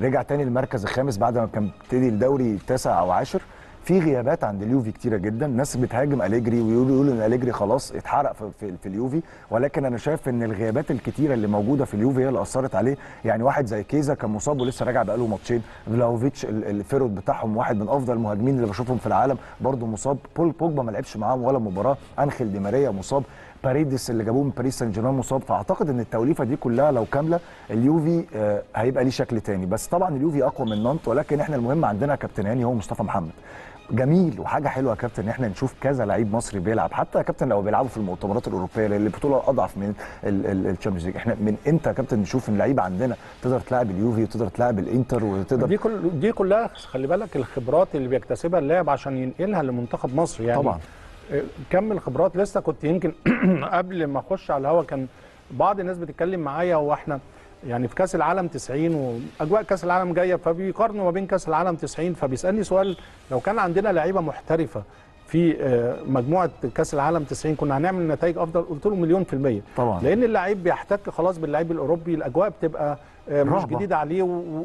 رجع تاني المركز الخامس بعد ما كان ابتدي الدوري التاسع أو عاشر. في غيابات عند اليوفي كتيرة جدا. ناس بتهاجم أليجري ويقولوا يقولوا إن أليجري خلاص اتحرق في, في, في اليوفي. ولكن أنا شايف إن الغيابات الكتيرة اللي موجودة في اليوفي هي اللي أثرت عليه. يعني واحد زي كيزا كان مصاب ولسه راجع بقاله ماتشين. فلاوفيتش ال- ال forward بتاعهم واحد من أفضل المهاجمين اللي بشوفهم في العالم. برضه مصاب. بول بوجبا ما لعبش معاهم ولا مباراة. أنخيل دي ماريا مصاب. باريديس اللي جابوه من باريس سان جيرمان مصاب. فأعتقد إن التوليفة دي كلها لو كاملة اليوفي آه، هيبقى ليه شكل تاني. بس طبعا اليوفي أقوى من نانت. ولكن إحنا المهم عندنا كابتن هاني هو مصطفى محمد. جميل وحاجة حلوة يا كابتن إن إحنا نشوف كذا لعيب مصري بيلعب حتى يا كابتن لو بيلعبوا في المؤتمرات الأوروبية لأن البطوله أضعف من ال Champions League إحنا من إمتى يا كابتن نشوف إن لعيبة عندنا تقدر تلعب اليوفي وتقدر تلعب الإنتر وتقدر دي كل دي كلها خلي بالك الخبرات اللي بيكتسبها اللاعب عشان ينقلها لمنتخب مصر يعني طبعا. آه، كم الخبرات لسه كنت يمكن قبل ما أخش على الهوا كان بعض الناس بتتكلم معايا وإحنا يعني في كاس العالم 90 واجواء كاس العالم جاية فبيقارنوا ما بين كاس العالم 90 فبيسألني سؤال لو كان عندنا لعيبة محترفة في آه، مجموعة كاس العالم 90 كنا هنعمل نتائج أفضل قلت له مليون في المية طبعا. لأن اللعيب بيحتك خلاص باللعيب الأوروبي الأجواء بتبقى آه، مش رهبة. جديدة عليه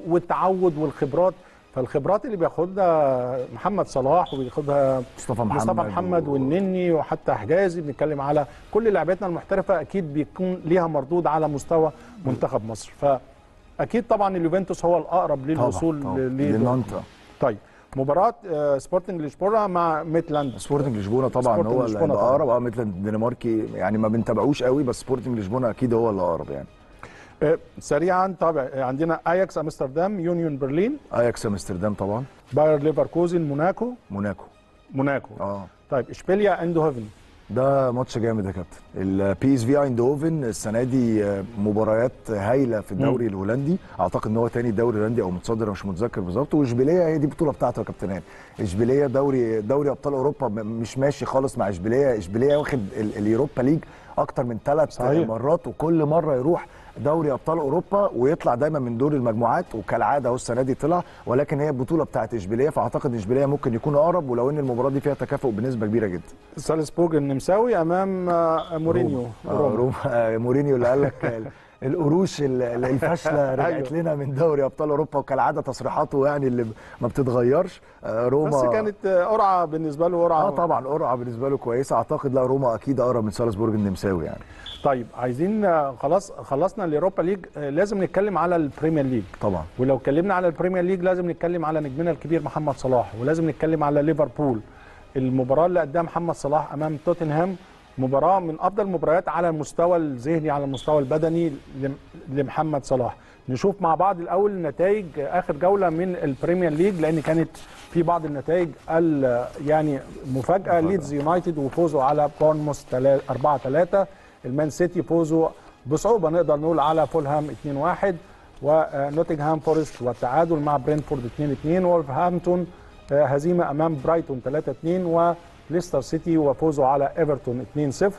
والتعود والخبرات فالخبرات اللي بياخدها محمد صلاح وبياخدها مصطفى محمد مصطفى محمد و- والنني وحتى حجازي بنتكلم على كل لعبتنا المحترفة أكيد بيكون ليها مردود على مستوى منتخب مصر. فأكيد طبعا اليوفنتوس هو الأقرب للوصول طبعا ل- لنانت طيب مباراة آه، سبورتنج لشبونة مع ميتلاند. سبورتنج لشبونة طبعا سبورتنج هو اللي لشبونة هيبقى طبعاً. أقرب. آه مثل الدنماركي يعني ما بنتابعوش قوي بس سبورتنج لشبونة أكيد هو اللي أقرب يعني. سريعا طبعا آه، عندنا اياكس امستردام يونيون برلين اياكس امستردام طبعا. باير ليفركوزن موناكو موناكو موناكو آه. طيب اشبيليا اندهوفن ده ماتش جامد يا كابتن. البي اس في ايندهوفن السنة دي آه، مباريات هايلة في الدوري الهولندي. أعتقد إن هو تاني دوري هولندي أو متصدر مش متذكر بالظبط. وإشبيلية هي دي البطوله بتاعته يا كابتن هاني. إشبيلية دوري دوري أبطال أوروبا مش ماشي خالص مع إشبيلية. إشبيلية واخد ال- ال Europa League أكتر من ثلاث. مرات وكل مرة يروح دوري أبطال أوروبا ويطلع دايما من دور المجموعات وكالعادة أهو السنة دي طلع ولكن هي البطولة بتاعت إشبيلية فأعتقد إشبيلية ممكن يكون أقرب ولو إن المباراة دي فيها تكافؤ بنسبة كبيرة جدا. سالزبورج النمساوي أمام آه، مورينيو روما. آه، روما. روما. آه، مورينيو اللي قال لك ال- القروش ال- ال- الفاشلة رجعت أيوة. لنا من دوري أبطال أوروبا وكالعادة تصريحاته يعني اللي ما بتتغيرش. روما. بس كانت قرعة بالنسبة له قرعة. آه طبعا قرعة بالنسبة له كويسة. أعتقد لا روما أكيد أقرب من سالزبورج النمساوي يعني. طيب عايزين خلاص خلصنا ال Europa League. لازم نتكلم على ال Premier League. طبعا. ولو اتكلمنا على ال Premier League لازم نتكلم على نجمنا الكبير محمد صلاح. ولازم نتكلم على ليفربول. المباراة اللي قدام محمد صلاح أمام توتنهام مباراة من أفضل المباريات على المستوى الذهني على المستوى البدني لم- لمحمد صلاح. نشوف مع بعض الأول نتائج آخر جولة من ال Premier League لأن كانت في بعض النتائج ال- يعني مفاجأة. ليدز يونايتد وفوزوا على بورنموث 4 3 المان سيتي فوزوا بصعوبة. نقدر نقول على فولهام 2 1 ونوتنغهام فورست والتعادل مع برينتفورد 2-2 وولفرهامبتون آه، هزيمة أمام برايتون 3-2 وليستر سيتي وفوزه على إيفرتون 2-0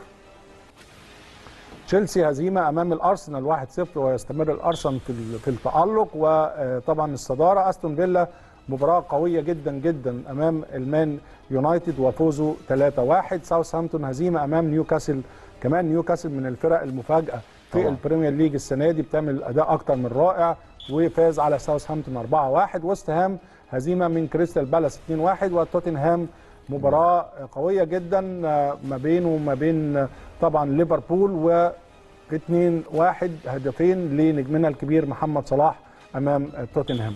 تشيلسي هزيمة أمام الأرسنال 1-0 ويستمر الأرسنال في ال- في التألق. وطبعا الصدارة أستون فيلا مباراة قوية جدا جدا أمام المان يونايتد وفوزه 3-1 ساوثهامبتون هزيمة أمام نيوكاسل كمان نيوكاسل من الفرق المفاجأة في طبعاً. ال Premier League السنة دي بتعمل أداء أكتر من رائع وفاز على ساوثهامبتون 4-1 ويست هام هزيمة من كريستال بالاس 2-1 وتوتنهام مباراة قوية جدا ما بينه وما بين طبعا ليفربول و 2 1 هدفين لنجمنا الكبير محمد صلاح أمام توتنهام.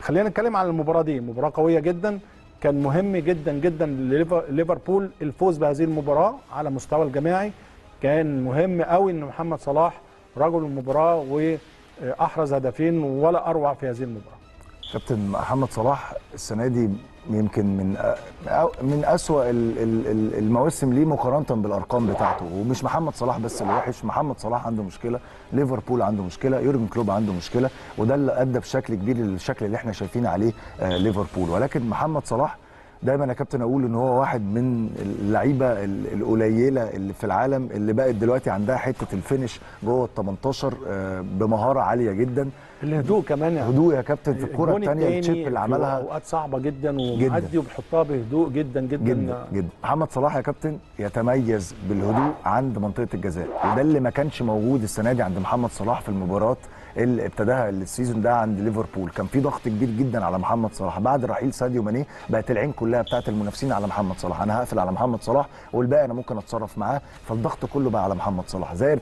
خلينا نتكلم عن المباراة دي. مباراة قوية جدا. كان مهم جدا جدا لليفربول الفوز بهذه المباراة على مستوى الجماعي. كان مهم قوي إن محمد صلاح رجل المباراة وأحرز هدفين ولا أروع في هذه المباراة. كابتن محمد صلاح السنة دي يمكن من من أسوأ ال- ال- ال- المواسم ليه مقارنة بالأرقام بتاعته. ومش محمد صلاح بس اللي وحش محمد صلاح عنده مشكلة ليفربول عنده مشكلة يورجن كلوب عنده مشكلة وده اللي أدى بشكل كبير للشكل اللي إحنا شايفين عليه آه، ليفربول. ولكن محمد صلاح دايما يا كابتن أقول إن هو واحد من اللعيبة ال- القليلة اللي في العالم اللي بقت دلوقتي عندها حتة ال finish جوه ال 18 آه، بمهارة عالية جدا. الهدوء كمان يعني. هدوء يا كابتن في الكرة الجون الثانية ال chip اللي عملها أوقات صعبة جدا جداً. ومعدي وبيحطها بهدوء جدا جدا, جدا جدا. محمد صلاح يا كابتن يتميز بالهدوء عند منطقة الجزاء وده اللي ما كانش موجود السنة دي عند محمد صلاح في المباراة. اللي ابتداها ال season ده عند ليفربول. كان في ضغط كبير جدا على محمد صلاح. بعد رحيل ساديو ماني بقت العين كلها بتاعت المنافسين على محمد صلاح. أنا هقفل على محمد صلاح والباقي أنا ممكن أتصرف معاه. فالضغط كله بقى على محمد صلاح. زي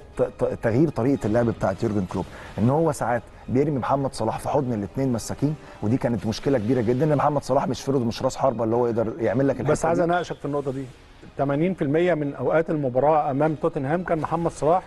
تغيير طريقة اللعب بتاعت يورجن كلوب. إن هو ساعات بيرمي محمد صلاح في حضن الاثنين مساكين ودي كانت مشكلة كبيرة جدا. إن محمد صلاح مش فرد مش راس حربة اللي هو يقدر يعمل لك بس عايز. أناقشك في النقطة دي. 80% من أوقات المباراة أمام توتنهام كان محمد صلاح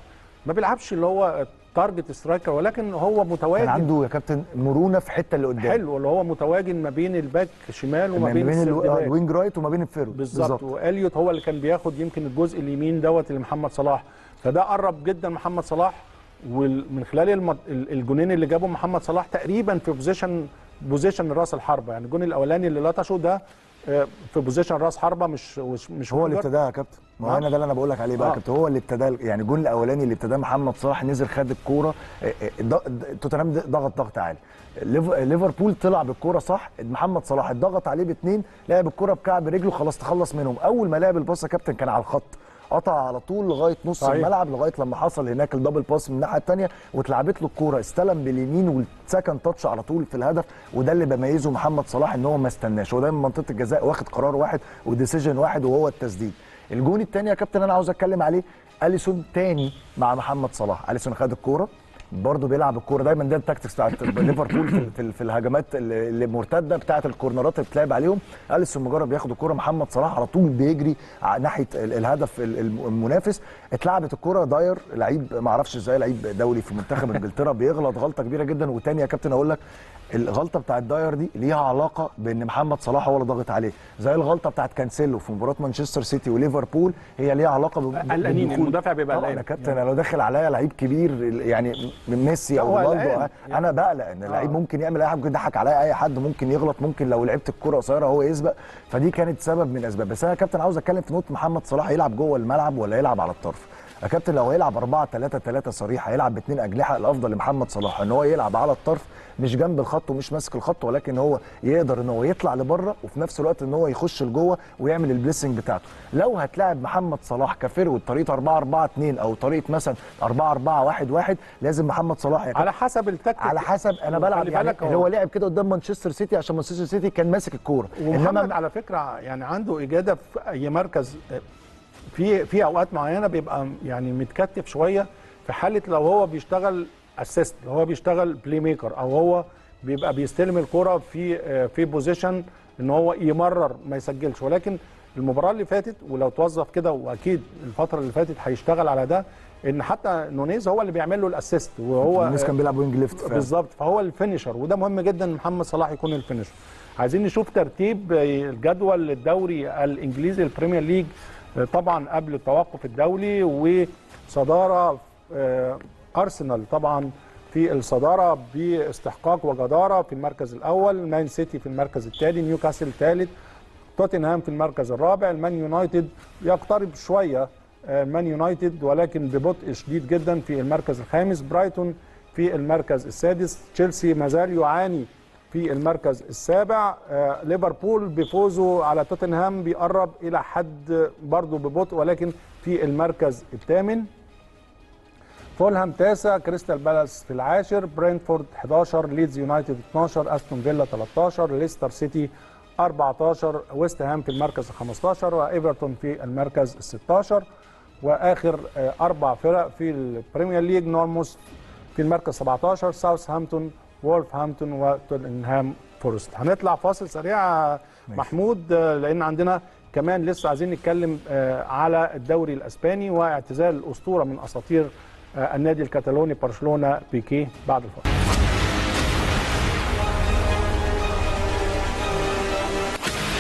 ما بيلعبش اللي هو target striker ولكن هو كان متواجد عنده يا كابتن مرونة في حتة اللي قدام. حلو اللي هو متواجد ما بين ال back شمال وما ما بين, بين back. ال wing right وما بين ال forward بالظبط. وإليوت هو اللي كان بياخد يمكن الجزء اليمين دوت لمحمد صلاح. فده قرب جدا محمد صلاح ومن خلال المط... ال- الجونين اللي جابهم محمد صلاح تقريبا في position position رأس الحربة. يعني الجون الأولاني اللي لطشه ده آه، في position راس حربة مش مش, مش هو اللي. ابتداها يا كابتن ما هو آه. أنا ده اللي أنا بقول لك عليه بقى آه. يا كابتن هو اللي ابتدى يعني الجون الأولاني اللي ابتداه محمد صلاح نزل خد الكورة آه، آه، توتنهام ضغط ضغط عالي ليف- ليفربول طلع بالكورة صح محمد صلاح اتضغط عليه باثنين لعب الكورة بكعب رجله خلاص تخلص منهم أول ما لعب ال pass يا كابتن كان على الخط قطع على طول لغاية نص صحيح. الملعب لغاية لما حصل هناك ال double pass من الناحية الثانية واتلعبت له الكورة استلم باليمين وال second touch على طول في الهدف وده اللي بيميزه محمد صلاح إن هو ما استناش هو دايما منطقة الجزاء واخد قرار واحد و decision واحد وهو التسديد. الجون الثاني يا كابتن أنا عاوز أتكلم عليه أليسون تاني مع محمد صلاح. أليسون خد الكورة. برضه بيلعب الكوره دايما ده ال tactics بتاعت ليفربول في, في, الهجمات اللي اللي مرتدة بتاعت الكورنرات اللي بتلعب عليهم. أليسون مجرد بياخد الكورة محمد صلاح على طول بيجري ناحية ال- الهدف ال- الم- المنافس. اتلعبت الكورة داير لعيب ما أعرفش إزاي لعيب دولي في منتخب إنجلترا بيغلط غلطة كبيرة جدا. وتاني يا كابتن أقول لك الغلطة بتاعت داير دي ليها علاقة بإن محمد صلاح هو اللي ضاغط عليه. زي الغلطة بتاعت كانسيلو في مباراة مانشستر سيتي وليفربول هي ليها علاقة ب- قلقانين. المدافع بيبقى قلقان. يا كابتن أنا لو داخل عليا لعيب كبير يعني من ميسي أو رونالدو. أنا بقلق إن اللعيب ممكن يعمل أي حاجة ممكن يضحك عليا أي حد ممكن يغلط ممكن لو لعبت الكرة قصيرة هو يسبق. فدي كانت سبب من الأسباب. بس أنا كابتن عاوز أتكلم في نقطة محمد صلاح يلعب جوه الملعب ولا يلعب على الطرف. يا كابتن لو هيلعب 4 3 3 صريح هيلعب باثنين أجنحة الأفضل لمحمد صلاح إن هو يلعب على الطرف مش جنب الخط ومش ماسك الخط ولكن هو يقدر إن هو يطلع لبره وفي نفس الوقت إن هو يخش لجوه ويعمل ال placing بتاعته. لو هتلاعب محمد صلاح ك forward طريقه 4 4 2 أو طريقة مثلا 4 4 1 1 لازم محمد صلاح كابتن على حسب التكتيك. على حسب أنا بلعب يعني اللي هو لعب كده قدام مانشستر سيتي عشان مانشستر سيتي كان ماسك الكورة. ومحمد على فكرة يعني عنده إجادة في أي مركز في في أوقات معينة بيبقى يعني متكتف شوية في حالة لو هو بيشتغل assist لو هو بيشتغل playmaker أو هو بيبقى بيستلم الكره في في position إن هو يمرر ما يسجلش ولكن المباراة اللي فاتت ولو توظف كده وأكيد الفترة اللي فاتت هيشتغل على ده إن حتى نونيز هو اللي بيعمل له ال assist وهو الناس كان بيلعب wing left. بالظبط فهو ال finisher وده مهم جدا إن محمد صلاح يكون ال finisher عايزين نشوف ترتيب الجدول الدوري الإنجليزي البريمير ليج طبعا قبل التوقف الدولي وصدارة آه، أرسنال طبعا في الصدارة باستحقاق وجدارة في المركز الأول مان سيتي في المركز الثاني نيوكاسل الثالث توتنهام في المركز الرابع المان يونايتد يقترب شوية آه، مان يونايتد ولكن ببطء شديد جدا في المركز الخامس برايتون في المركز السادس تشيلسي ما زال يعاني في المركز السابع. آه، ليفربول بفوزه على توتنهام بيقرب إلى حد برضه ببطء ولكن في المركز الثامن. فولهام تاسع كريستال بالاس في العاشر برينتفورد 11 ليدز يونايتد 12 أستون فيلا 13 ليستر سيتي 14 ويست هام في المركز ال 15 وإيفرتون في المركز ال 16 وآخر آه، أربع فرق في البريمير ليج بورنموث في المركز 17 ساوثهامبتون وولفرهامبتون ونوتنجهام فورست. هنطلع فاصل سريع محمود لأن عندنا كمان لسه عايزين نتكلم آه، على الدوري الأسباني واعتزال الاسطوره من أساطير آه، النادي الكتالوني برشلونة بيكيه بعد الفاصل.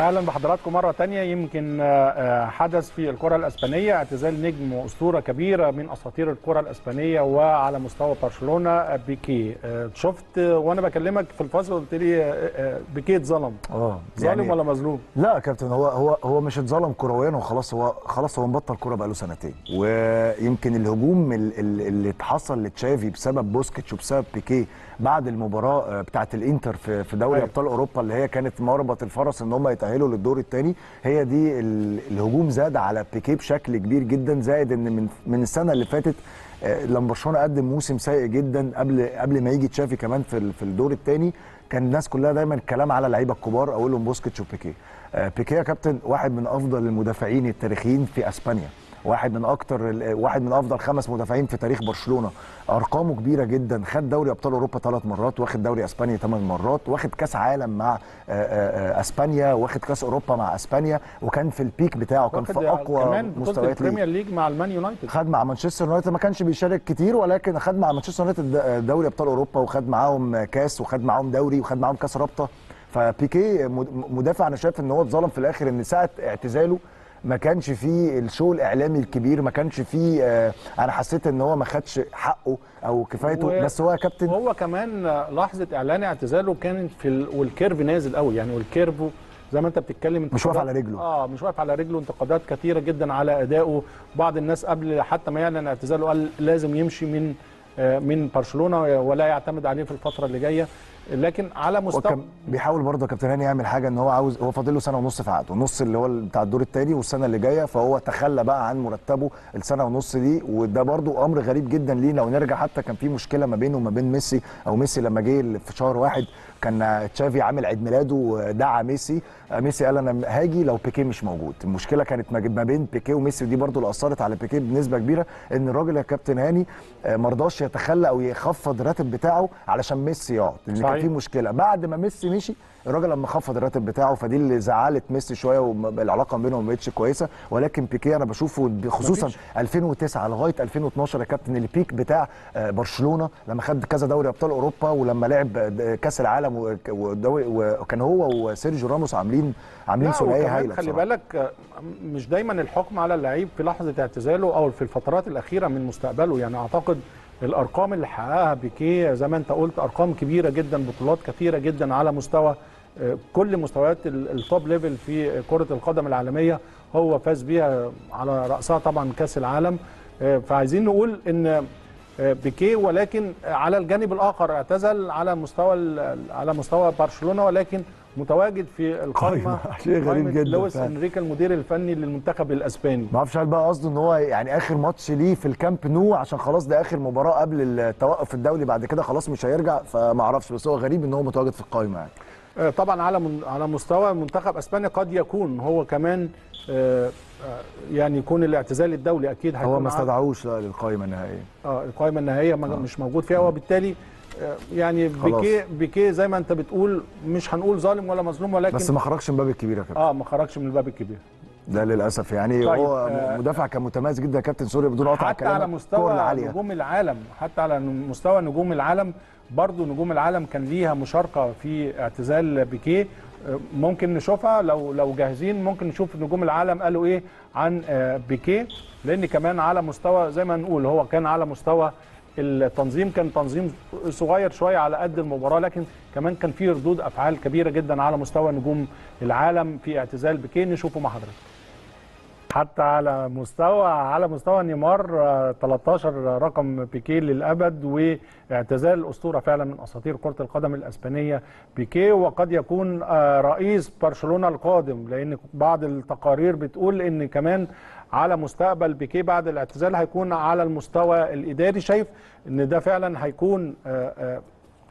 أهلا بحضراتكم مرة تانية. يمكن آه، آه، حدث في الكرة الأسبانية اعتزال نجم واسطوره كبيرة من أساطير الكرة الأسبانية وعلى مستوى برشلونة بيكيه آه، شفت وأنا بكلمك في الفاصل قلت لي بيكيه اتظلم. آه ظالم ولا مظلوم؟ لا يا كابتن هو هو هو مش اتظلم كرويا وخلاص هو خلاص هو مبطل كوره بقاله سنتين. ويمكن الهجوم ال- ال- اللي اتحصل لتشافي بسبب بوسكيتس وبسبب بيكيه بعد المباراة آه، بتاعه الإنتر في في دوري أيوة. أبطال أوروبا اللي هي كانت مربط الفرس إن هم يتأهلوا للدور الثاني هي دي ال- الهجوم زاد على بيكيه بشكل كبير جدا زائد إن من من السنة اللي فاتت آه، لما برشلونة قدم موسم سيء جدا قبل قبل ما يجي تشافي كمان في في الدور الثاني كان الناس كلها دايما الكلام على اللعيبة الكبار اولهم بوسكيتس وبيكيه آه، بيكيه يا كابتن واحد من أفضل المدافعين التاريخيين في أسبانيا واحد من أكتر واحد من أفضل خمس مدافعين في تاريخ برشلونة. أرقامه كبيرة جدا. خد دوري أبطال أوروبا ثلاث مرات واخد دوري إسبانيا ثمان مرات واخد كأس عالم مع آه، آه، آه، إسبانيا واخد كأس أوروبا مع إسبانيا وكان في ال peak بتاعه كان في أقوى مستويات البريمير ليج مع المان يونايتد. خد مع مانشستر يونايتد ما كانش بيشارك كتير ولكن خد مع مانشستر يونايتد دوري أبطال أوروبا وخد معاهم كأس وخد معاهم دوري وخد معاهم كأس رابطة. فبيكيه مد- مدافع أنا شايف إن هو اتظلم في الآخر إن ساعة اعتزاله ما كانش فيه ال show الإعلامي الكبير ما كانش فيه آه، أنا حسيت إن هو ما خدش حقه أو كفايته و- بس هو يا كابتن وهو كمان لحظة إعلان اعتزاله كانت في ال... وال curve نازل قوي يعني وال curve زي ما أنت بتتكلم مش واقف على رجله. آه مش واقف على رجله انتقادات كثيره جدا على أدائه بعض الناس قبل حتى ما يعلن اعتزاله قال لازم يمشي من آه، من برشلونة ولا يعتمد عليه في الفترة اللي جاية لكن على مستوى بيحاول برضه كابتن هاني يعمل حاجة إن هو عاوز هو فاضل له سنة ونص في عقده النص اللي هو بتاع الدور الثاني والسنة اللي جاية فهو تخلى بقى عن مرتبه السنة ونص دي وده برضه أمر غريب جدا ليه لو نرجع حتى كان في مشكلة ما بينه وما بين ميسي أو ميسي لما جه في شهر واحد كان تشافي عامل عيد ميلاده ودعا ميسي. ميسي قال أنا هاجي لو بيكيه مش موجود. المشكلة كانت ما ما بين بيكيه وميسي ودي برضه اللي أثرت على بيكيه بنسبة كبيرة إن الراجل يا كابتن هاني آه، ما رضاش يتخلى أو يخفض الراتب بتاعه علشان ميسي يقعد لأن كان. في مشكلة بعد ما ميسي مشي الراجل لما خفض الراتب بتاعه فدي اللي زعلت ميسي شوية والعلاقه بينهم ما بقتش كويسة ولكن بيكيه أنا بشوفه خصوصا مفيش. 2009 لغاية 2012 يا كابتن البيك بتاع آه، برشلونة لما خد كذا دوري أبطال أوروبا ولما لعب كأس العالم وكان هو وسيرجيو راموس عاملين عاملين ثنائية هايلة خلي. بالك آه، مش دايما الحكم على اللعيب في لحظة اعتزاله أو في الفترات الأخيرة من مستقبله يعني أعتقد الأرقام اللي حققها بيكيه زي ما أنت قلت أرقام كبيرة جدا بطولات كثيرة جدا على مستوى كل مستويات ال- ال top level في كرة القدم العالمية هو فاز بيها على رأسها طبعا كأس العالم. آه، فعايزين نقول إن آه، بيكيه ولكن على الجانب الآخر اعتزل على مستوى ال- على مستوى برشلونة ولكن متواجد في القائمة. شيء غريب جدا لويس. انريكي المدير الفني للمنتخب الأسباني. ما أعرفش هل بقى قصده إن هو يعني آخر ماتش ليه في الكامب نو؟ عشان خلاص ده آخر مباراة قبل التوقف الدولي بعد كده خلاص مش هيرجع؟ فما أعرفش بس هو غريب إن هو متواجد في القائمة يعني. طبعا على على مستوى منتخب أسبانيا قد يكون هو كمان آه، آه، يعني يكون الاعتزال الدولي أكيد هو ما استدعوش لا للقائمه النهائية. آه القائمه النهائية ما- مش موجود فيها وبالتالي آه، يعني. بيكيه بيكيه زي ما أنت بتقول مش هنقول ظالم ولا مظلوم ولكن بس ما خرجش من باب الكبير يا كابتن. آه ما خرجش من الباب الكبير. ده للأسف. يعني طيب، هو آه، مدافع كان متميز جدا يا كابتن سوري بدون قطع حتى كلامك. على مستوى. نجوم العالم حتى على مستوى نجوم العالم برضو نجوم العالم كان ليها مشاركة في اعتزال بيكيه. ممكن نشوفها لو لو جاهزين ممكن نشوف نجوم العالم قالوا إيه عن آه، بيكيه. لأن كمان على مستوى زي ما نقول هو كان على مستوى التنظيم كان تنظيم صغير شوية على قد المباراة لكن كمان كان فيه ردود أفعال كبيرة جدا على مستوى نجوم العالم في اعتزال بيكيه. نشوفه مع حضرتك. حتى على مستوى على مستوى نيمار آه، 13 رقم بيكيه للأبد واعتزال الأسطورة فعلا من أساطير كرة القدم الأسبانية. بيكيه وقد يكون آه، رئيس برشلونة القادم لأن بعض التقارير بتقول إن كمان على مستقبل بيكيه بعد الاعتزال هيكون على المستوى الإداري. شايف إن ده فعلا هيكون آه، آه،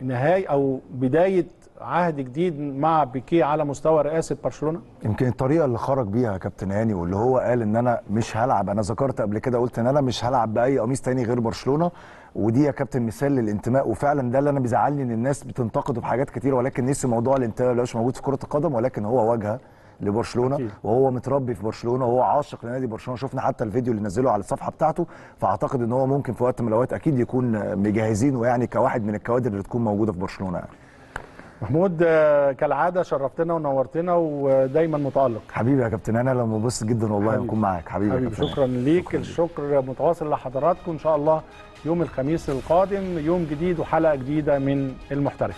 نهاية أو بداية عهد جديد مع بيكيه على مستوى رئاسة برشلونة يمكن الطريقة اللي خرج بيها يا كابتن هاني واللي هو قال إن أنا مش هلعب أنا ذكرت قبل كده قلت إن أنا مش هلعب بأي قميص تاني غير برشلونة ودي يا كابتن مثال للانتماء وفعلا ده اللي أنا بيزعلني إن الناس بتنتقده في حاجات كتير ولكن نسي موضوع الانتماء اللي موجود في كرة القدم ولكن هو واجهة لبرشلونة أكيد. وهو متربي في برشلونة وهو عاشق لنادي برشلونة شفنا حتى الفيديو اللي نزله على الصفحة بتاعته فأعتقد إن هو ممكن في وقت من الأوقات أكيد يكون مجهزينه يعني كواحد من الكوادر اللي تكون موجودة في برشلونة يعني. محمود آه، كالعادة شرفتنا ونورتنا ودايما متألق. حبيبي يا كابتن أنا لما ببص جدا والله. نكون معاك. حبيبي, حبيبي كابتن. شكرا ليك. الشكر متواصل لحضراتكم إن شاء الله يوم الخميس القادم يوم جديد وحلقة جديدة من المحترف